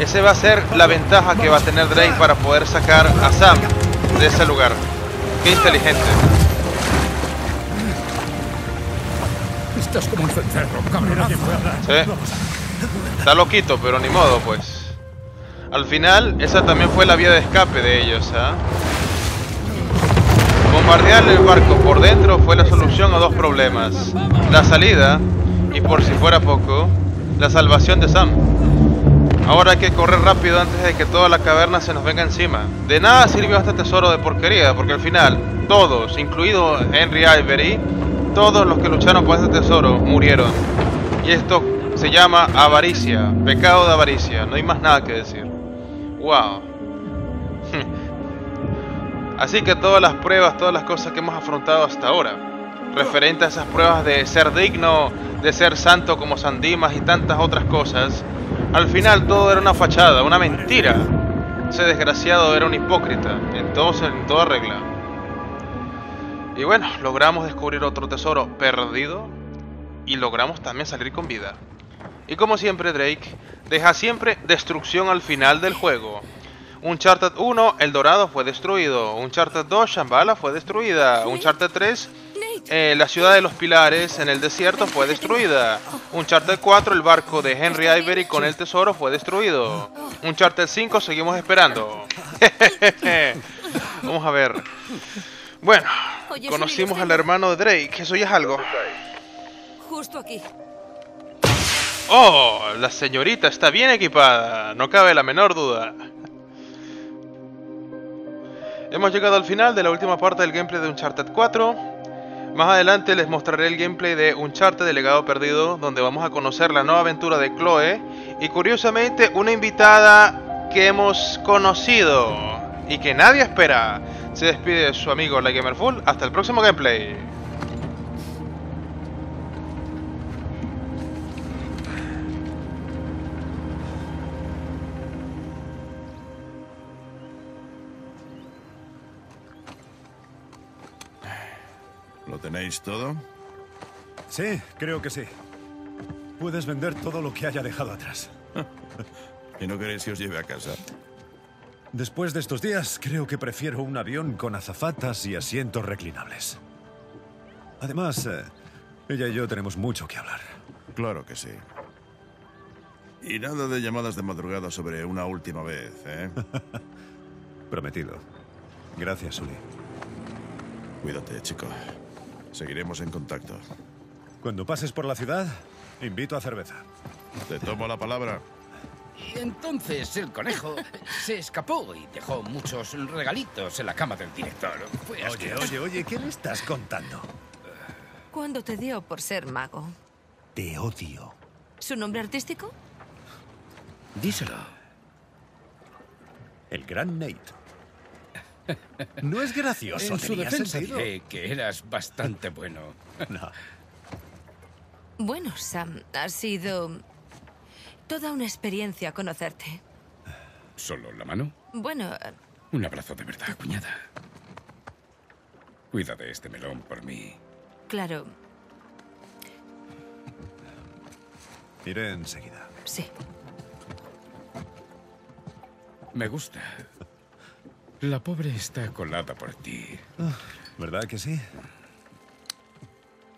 Esa va a ser la ventaja que va a tener Drake para poder sacar a Sam de ese lugar. Qué inteligente. Estás como un cencerro, cabronazo. Sí. Está loquito, pero ni modo, pues. Al final, esa también fue la vía de escape de ellos, ¿ah? Bombardear el barco por dentro fue la solución a dos problemas. La salida, y por si fuera poco, la salvación de Sam. Ahora hay que correr rápido antes de que toda la caverna se nos venga encima. De nada sirvió este tesoro de porquería, porque al final, todos, incluido Henry Ivory, todos los que lucharon por este tesoro murieron. Y esto se llama avaricia, pecado de avaricia, no hay más nada que decir. Wow. Así que todas las pruebas, todas las cosas que hemos afrontado hasta ahora, referente a esas pruebas de ser digno, de ser santo como San Dimas y tantas otras cosas, al final todo era una fachada, una mentira. Ese desgraciado era un hipócrita, en, todo, en toda regla. Y bueno, logramos descubrir otro tesoro perdido y logramos también salir con vida. Y como siempre Drake deja siempre destrucción al final del juego. Uncharted 1, El Dorado fue destruido. Uncharted 2, Shambhala fue destruida. Uncharted 3, eh, la ciudad de los pilares en el desierto fue destruida. Uncharted 4, el barco de Henry Ivory con el tesoro fue destruido. Uncharted 5, seguimos esperando. Vamos a ver. Bueno, conocimos al hermano de Drake, eso ya es algo. Justo aquí. Oh, la señorita está bien equipada, no cabe la menor duda. Hemos llegado al final de la última parte del gameplay de Uncharted 4. Más adelante les mostraré el gameplay de Uncharted de Legado Perdido, donde vamos a conocer la nueva aventura de Chloe y curiosamente una invitada que hemos conocido y que nadie espera. Se despide su amigo La Gamer Full. Hasta el próximo gameplay. ¿Lo tenéis todo? Sí, creo que sí. Puedes vender todo lo que haya dejado atrás. ¿Y no queréis que os lleve a casa? Después de estos días, creo que prefiero un avión con azafatas y asientos reclinables. Además, eh, ella y yo tenemos mucho que hablar. Claro que sí. Y nada de llamadas de madrugada sobre una última vez, ¿eh? Prometido. Gracias, Uli. Cuídate, chico. Seguiremos en contacto. Cuando pases por la ciudad, invito a cerveza. Te tomo la palabra. Y entonces el conejo se escapó y dejó muchos regalitos en la cama del director. Fue Oye, asqueroso. oye, oye, ¿qué me estás contando? ¿Cuándo te dio por ser mago? Te odio. ¿Su nombre artístico? Díselo. El gran Nate. No es gracioso. En su ¿tenías defensa diré que eras bastante bueno. No. Bueno, Sam, ha sido toda una experiencia conocerte. ¿Solo la mano? Bueno, eh, Un abrazo de verdad, cuñada. Cuida de este melón por mí. claro, Iré enseguida. sí. Me gusta. La pobre está colada por ti. ¿Verdad que sí?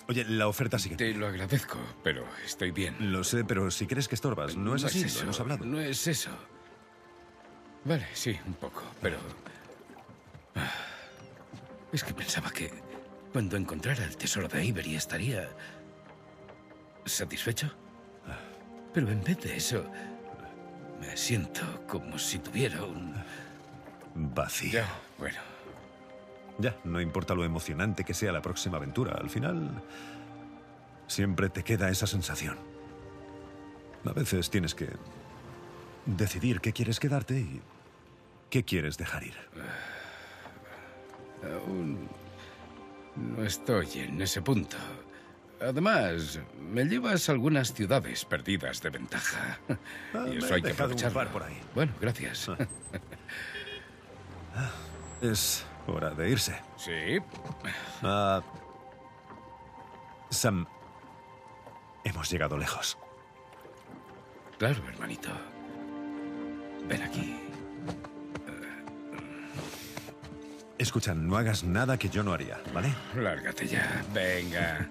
Oye, la oferta sigue. Te lo agradezco, pero estoy bien. Lo sé, pero si crees que estorbas, no, es así, eso, hemos hablado. No es eso. Vale, sí, un poco, pero... Ah, Es que pensaba que cuando encontrara el tesoro de Avery estaría... satisfecho. Pero en vez de eso, me siento como si tuviera un... Vacío. Ya, bueno, Ya, no importa lo emocionante que sea la próxima aventura, al final siempre te queda esa sensación. A veces tienes que decidir qué quieres quedarte y qué quieres dejar ir. aún no estoy en ese punto. Además, me llevas algunas ciudades perdidas de ventaja. Ah, y me eso he hay que aprovecharlo. por ahí. Bueno, gracias. Es hora de irse. Sí. Ah, Sam, hemos llegado lejos. Claro, hermanito. Ven aquí. Escucha, no hagas nada que yo no haría, ¿vale? Lárgate ya. Venga.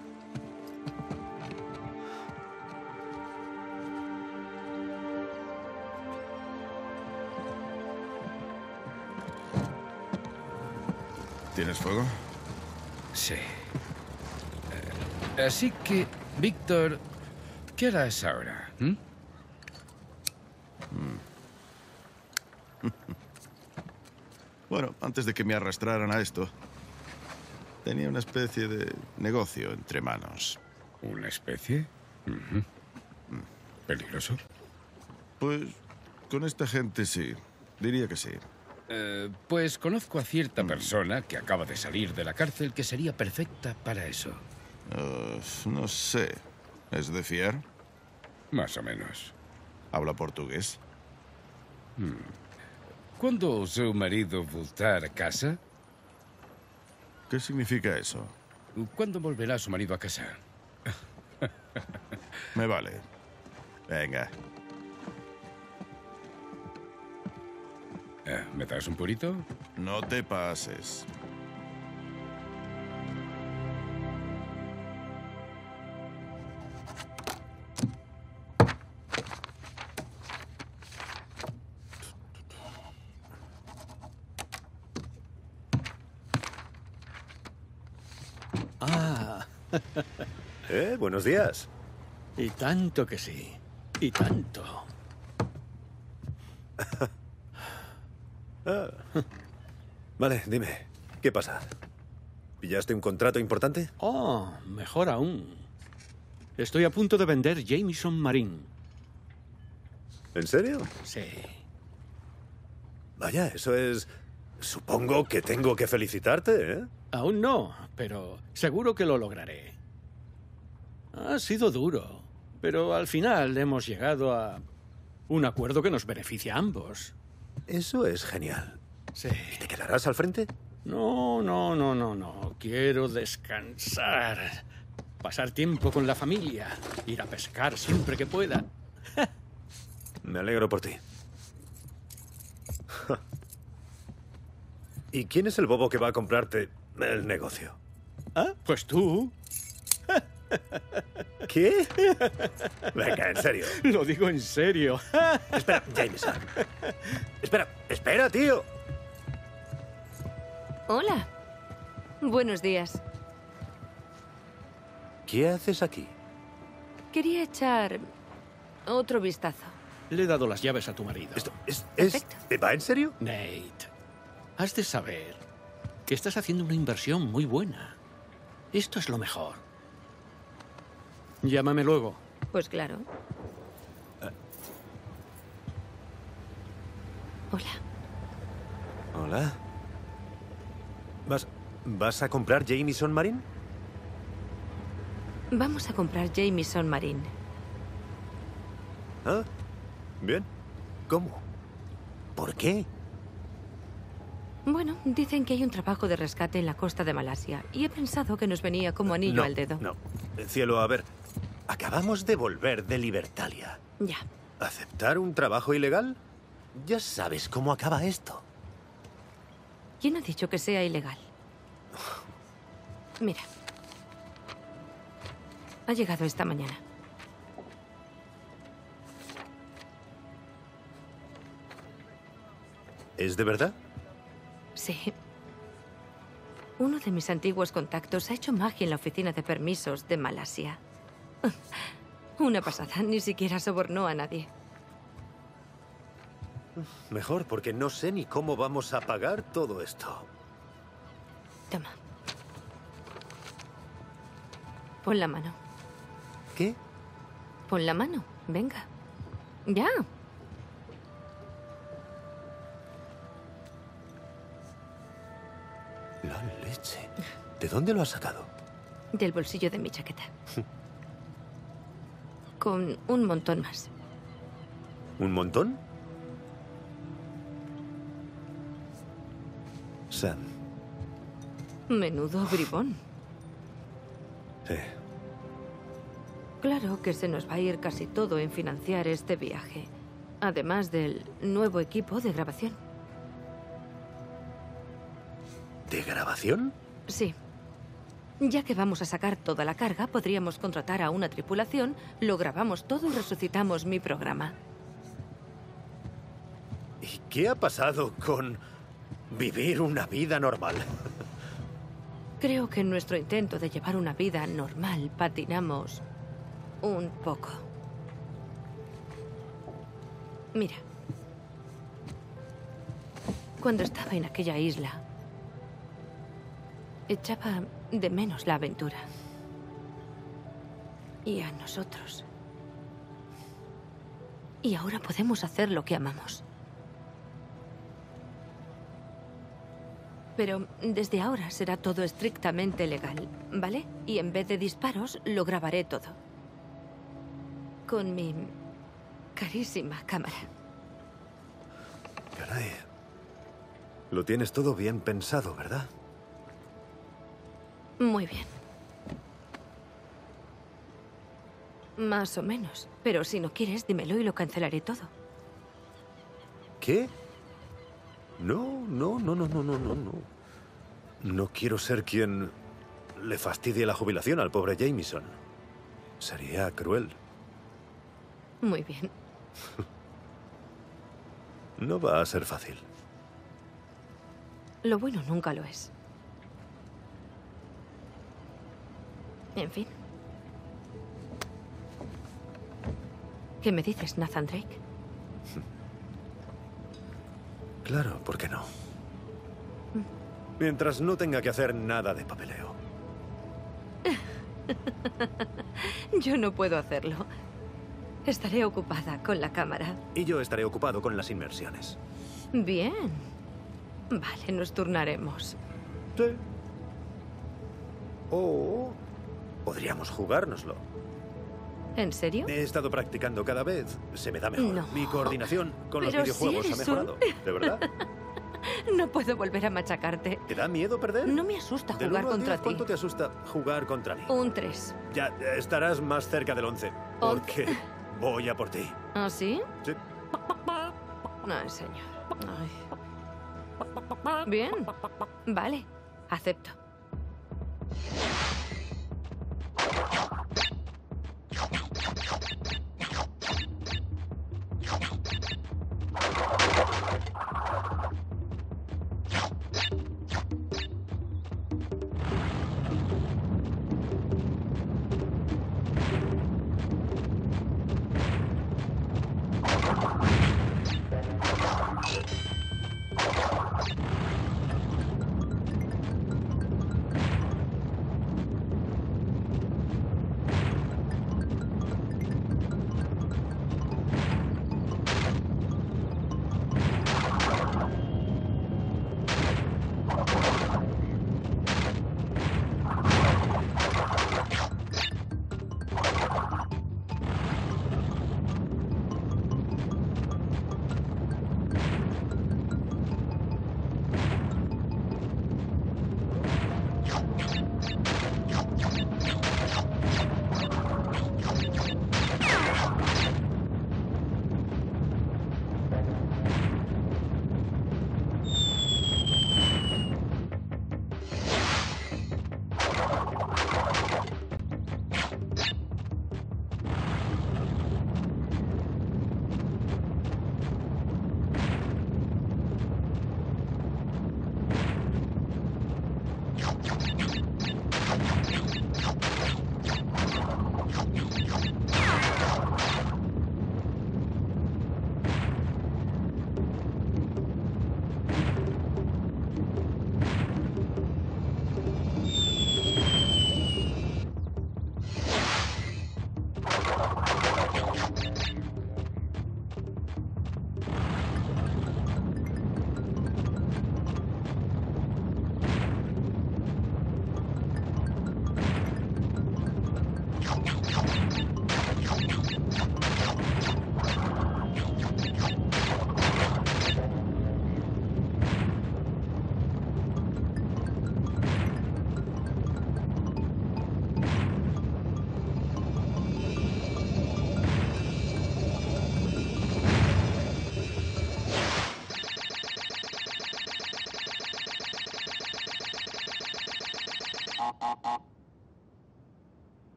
¿Tienes fuego? Sí. Eh, así que, Víctor, ¿qué harás ahora? ¿Mm? Bueno, antes de que me arrastraran a esto, tenía una especie de negocio entre manos. ¿Una especie? ¿Peligroso? Pues con esta gente sí, diría que sí. Eh, pues conozco a cierta persona que acaba de salir de la cárcel que sería perfecta para eso. Uh, no sé, ¿es de fiar? Más o menos. ¿Habla portugués? ¿Cuándo su marido voltar a casa? ¿Qué significa eso? ¿Cuándo volverá su marido a casa? Me vale. Venga, Eh, ¿Me traes un purito? no te pases. Ah, Eh, buenos días. y tanto que sí. Y tanto. Vale, dime, ¿qué pasa? ¿Pillaste un contrato importante? Oh, mejor aún. Estoy a punto de vender Jameson Marine. ¿En serio? Sí. Vaya, eso es... Supongo que tengo que felicitarte, ¿eh? Aún no, pero seguro que lo lograré. Ha sido duro, pero al final hemos llegado a un acuerdo que nos beneficia a ambos. Eso es genial. Sí. ¿Te quedarás al frente? No, no, no, no, no. Quiero descansar. Pasar tiempo con la familia. Ir a pescar siempre que pueda. Me alegro por ti. ¿Y quién es el bobo que va a comprarte el negocio? ¿Ah? Pues tú. ¿Qué? Venga, en serio. Lo digo en serio. Espera, Jameson. Espera, espera, tío. Hola. Buenos días. ¿Qué haces aquí? Quería echar otro vistazo. Le he dado las llaves a tu marido. ¿Esto es, es-. ¿Va en serio? Nate, has de saber que estás haciendo una inversión muy buena. Esto es lo mejor. Llámame luego. Pues claro. Hola. Hola. ¿Vas, ¿Vas a comprar Jameson Marine? Vamos a comprar Jameson Marine. Ah, bien. ¿Cómo? ¿Por qué? Bueno, dicen que hay un trabajo de rescate en la costa de Malasia y he pensado que nos venía como anillo no, al dedo. No. Cielo, a ver. Acabamos de volver de Libertalia. Ya. ¿Aceptar un trabajo ilegal? Ya sabes cómo acaba esto. ¿Quién ha dicho que sea ilegal? Mira. Ha llegado esta mañana. ¿Es de verdad? Sí. Uno de mis antiguos contactos ha hecho magia en la oficina de permisos de Malasia. Una pasada, ni siquiera sobornó a nadie. Mejor, porque no sé ni cómo vamos a pagar todo esto. Toma. Pon la mano. ¿Qué? Pon la mano. Venga. Ya. La leche. ¿De dónde lo has sacado? Del bolsillo de mi chaqueta. Con un montón más. ¿Un montón? Sam. Menudo bribón. Sí. Claro que se nos va a ir casi todo en financiar este viaje. Además del nuevo equipo de grabación. ¿De grabación? Sí. Ya que vamos a sacar toda la carga, podríamos contratar a una tripulación, lo grabamos todo y resucitamos mi programa. ¿Y qué ha pasado con vivir una vida normal? Creo que en nuestro intento de llevar una vida normal patinamos un poco. Mira. Cuando estaba en aquella isla, echaba de menos la aventura. Y a nosotros. Y ahora podemos hacer lo que amamos. Pero desde ahora será todo estrictamente legal, ¿vale? Y en vez de disparos, lo grabaré todo. Con mi carísima cámara. Caray. Lo tienes todo bien pensado, ¿verdad? Muy bien. Más o menos. Pero si no quieres, dímelo y lo cancelaré todo. ¿Qué? No, no, no, no, no, no, no, no. No quiero ser quien le fastidie la jubilación al pobre Jameson. Sería cruel. Muy bien. No va a ser fácil. Lo bueno nunca lo es. En fin. ¿Qué me dices, Nathan Drake? Claro, ¿por qué no? Mientras no tenga que hacer nada de papeleo. Yo no puedo hacerlo. Estaré ocupada con la cámara. Y yo estaré ocupado con las inmersiones. Bien. Vale, nos turnaremos. Sí. O podríamos jugárnoslo. ¿En serio? He estado practicando cada vez. Se me da mejor. No. Mi coordinación con los videojuegos si ha un- mejorado. ¿De verdad? No puedo volver a machacarte. ¿Te da miedo perder? No me asusta Del jugar al contra ti. ¿Cuánto te asusta jugar contra mí? Un 3. Ya estarás más cerca del 11. Porque voy a por ti. ¿Ah, sí? Sí. Ay, señor. Ay. Bien. Vale. Acepto.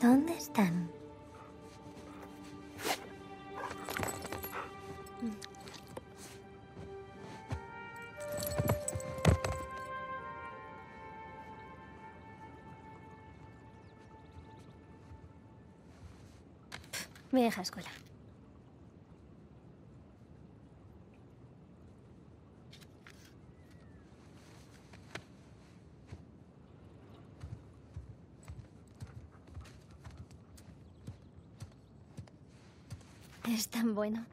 ¿Dónde están? Vieja escuela. Es tan bueno.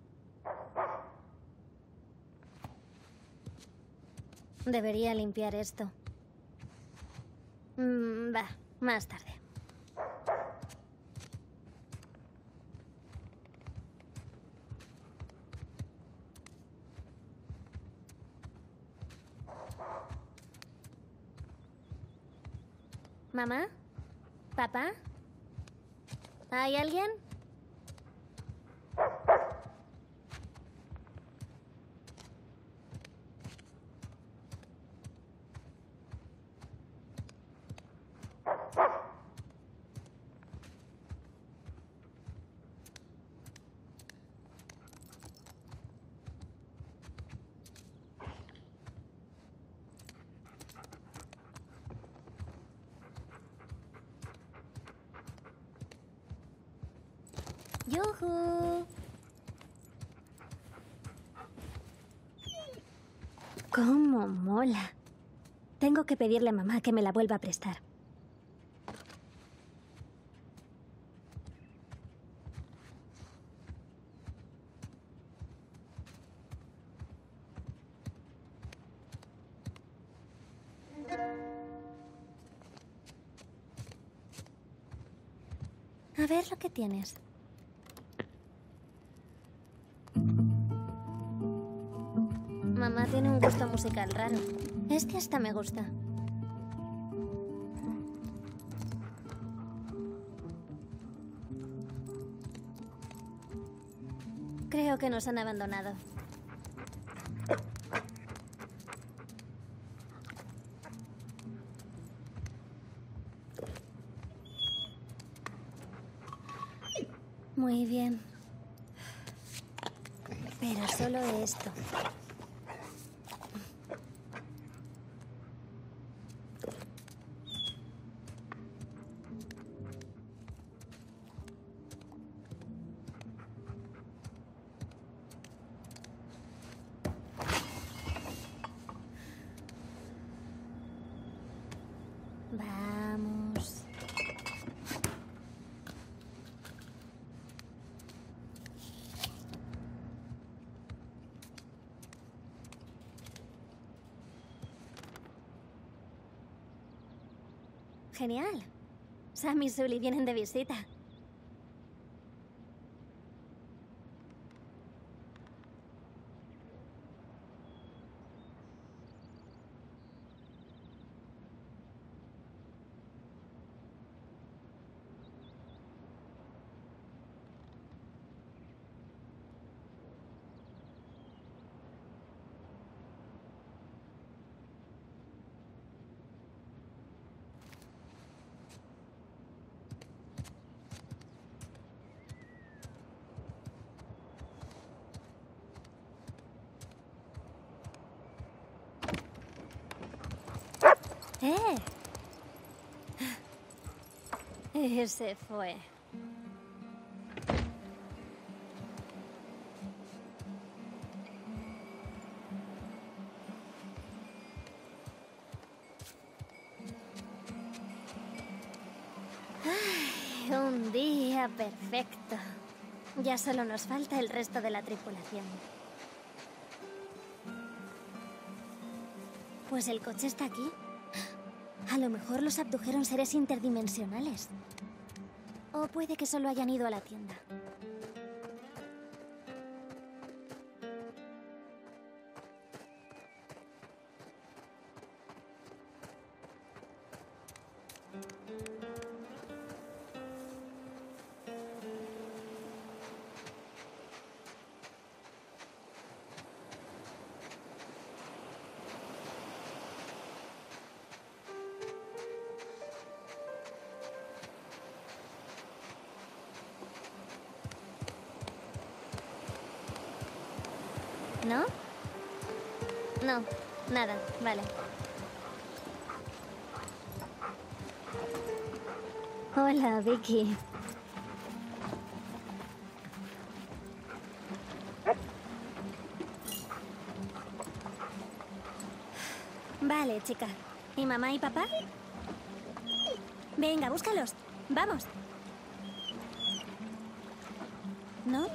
Debería limpiar esto. Mm, va, más tarde. ¿Mamá? ¿Papá? ¿Hay alguien? ¡Yujú! ¡Cómo mola! Tengo que pedirle a mamá que me la vuelva a prestar. A ver lo que tienes. Musical raro. Este hasta me gusta. Creo que nos han abandonado. Muy bien. Pero solo esto. Vamos. Genial. Sam y Sully vienen de visita. ¡Eh! Ese fue. Ay, un día perfecto. Ya solo nos falta el resto de la tripulación. Pues el coche está aquí. A lo mejor los abdujeron seres interdimensionales. O puede que solo hayan ido a la tienda. Vale. Hola, Vicky. Vale, chica. ¿Y mamá y papá? Venga, búscalos. Vamos. ¿No?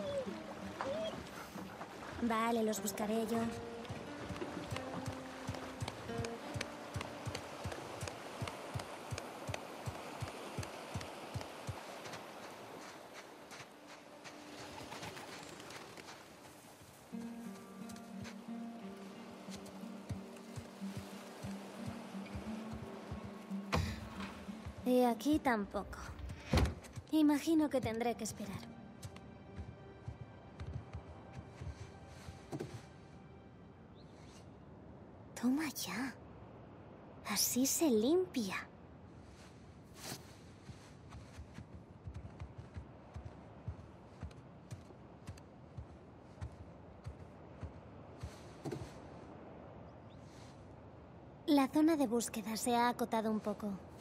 Vale, los buscaré yo. Tampoco. Imagino que tendré que esperar. Toma ya. Así se limpia. La zona de búsqueda se ha acotado un poco.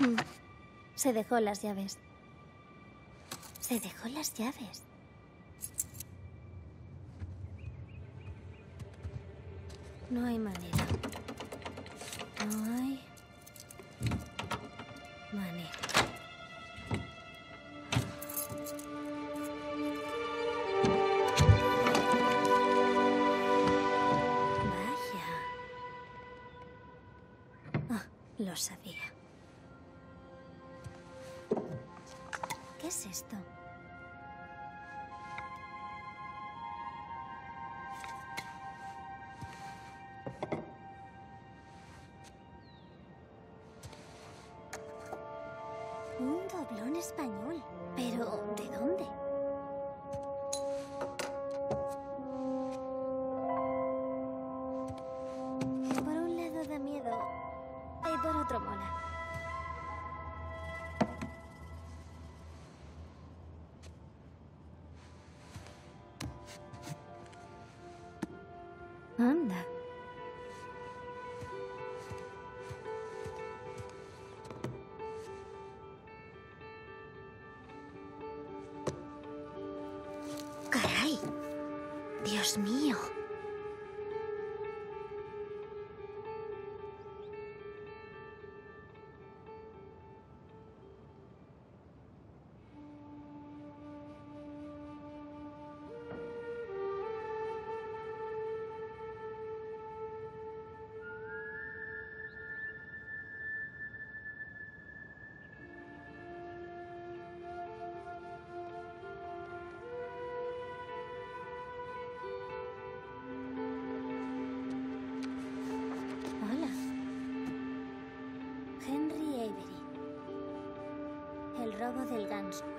Mm. Se dejó las llaves. Se dejó las llaves. No hay manera. No hay... manera. Lo sabía. ¿Qué es esto? Un doblón español. Pero, ¿de dónde? ¡Dios mío! Robo del Ganswell.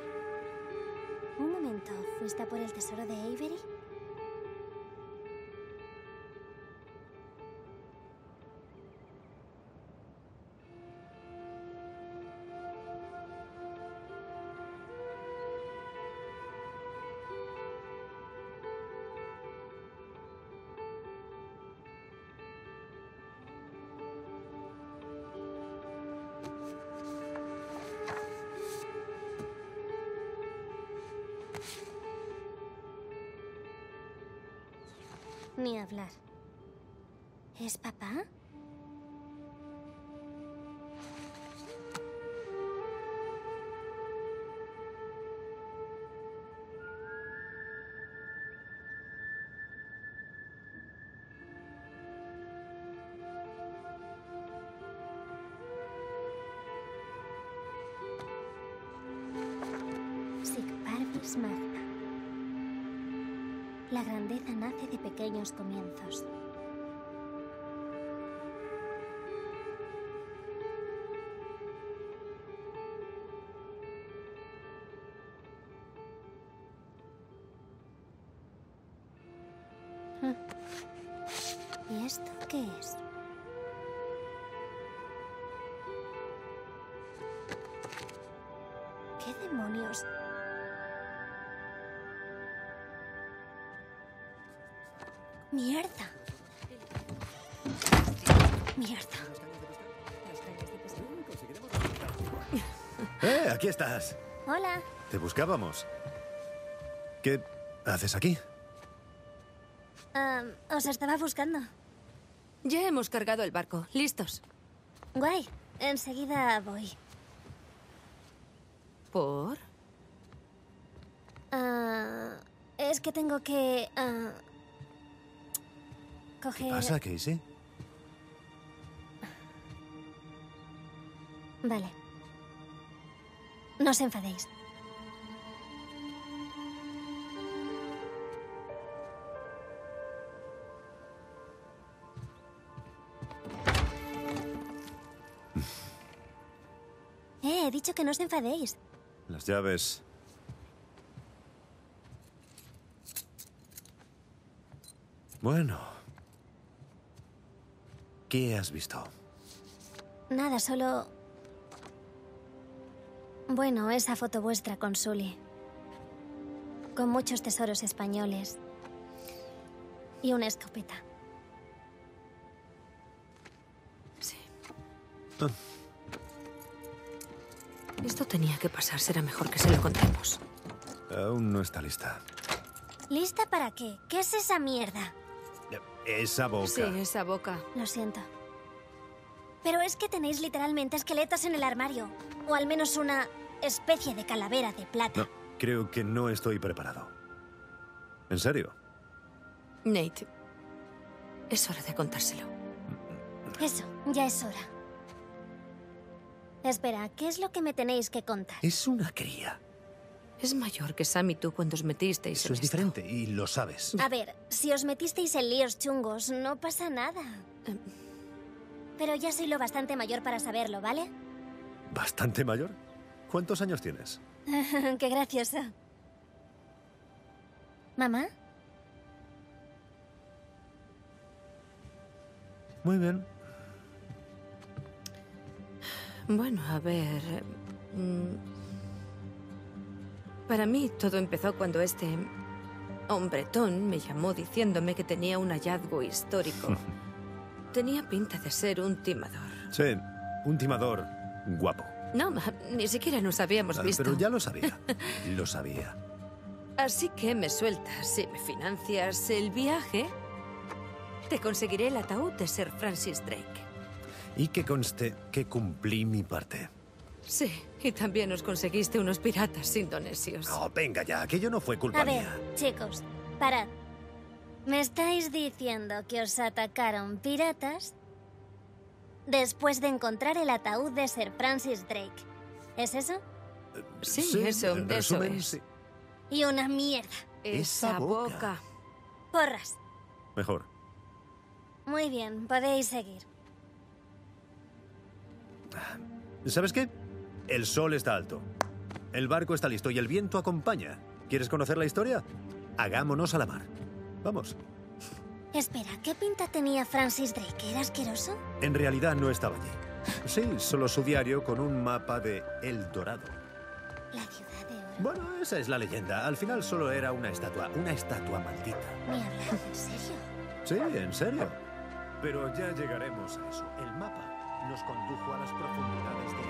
Un momento, ¿fuiste por el tesoro de Avery? Hablar. ¿Es papá? Magna. La grandeza nace de pequeños comienzos. Estás. Hola. Te buscábamos. ¿Qué haces aquí? Ah, os estaba buscando. Ya hemos cargado el barco. Listos. Guay. Enseguida voy. ¿Por? Ah, es que tengo que... ah, coger... ¿Pasa, Casey? Vale. No os enfadéis. Eh, he dicho que no os enfadéis. Las llaves. Bueno. ¿Qué has visto? Nada, solo... Bueno, esa foto vuestra con Sully. Con muchos tesoros españoles. Y una escopeta. Ah, Esto tenía que pasar. Será mejor que se lo contemos. aún no está lista. ¿Lista para qué? ¿Qué es esa mierda? Esa boca. Sí, esa boca. Lo siento. Pero es que tenéis literalmente esqueletos en el armario. O al menos una especie de calavera de plata. No, creo que no estoy preparado. ¿En serio? Nate, es hora de contárselo. Eso, ya es hora. Espera, ¿qué es lo que me tenéis que contar? Es una cría. Es mayor que Sam y tú cuando os metisteis Eso en es esto. diferente y lo sabes. A ver, si os metisteis en líos chungos, no pasa nada. Pero ya soy lo bastante mayor para saberlo, ¿vale? ¿Bastante mayor? ¿Cuántos años tienes? Qué gracioso. ¿Mamá? Muy bien. Bueno, a ver. mm, Para mí todo empezó cuando este hombretón me llamó diciéndome que tenía un hallazgo histórico. tenía pinta de ser un timador. Sí, un timador guapo. No, ma- ni siquiera nos habíamos Ah, visto. Pero ya lo sabía. lo sabía. Así que me sueltas. Si me financias el viaje, te conseguiré el ataúd de Sir Francis Drake. Y que conste que cumplí mi parte. Sí, y también os conseguiste unos piratas indonesios. No, venga ya, aquello no fue culpa A ver, mía. chicos, parad. ¿Me estáis diciendo que os atacaron piratas después de encontrar el ataúd de Sir Francis Drake? ¿Es eso? Sí, eso, en eso resumen, es. sí. Y una mierda. Esa, Esa boca. boca. Porras. Mejor. Muy bien, podéis seguir. ¿Sabes qué? El sol está alto. El barco está listo y el viento acompaña. ¿Quieres conocer la historia? Hagámonos a la mar. Vamos. Espera, ¿qué pinta tenía Francis Drake? ¿Era asqueroso? En realidad no estaba allí. Sí, solo su diario con un mapa de El Dorado. La ciudad de oro. Bueno, esa es la leyenda. Al final solo era una estatua, una estatua maldita. ¿Me hablas en serio? Sí, en serio. Pero ya llegaremos a eso. El mapa nos condujo a las profundidades Amazonas.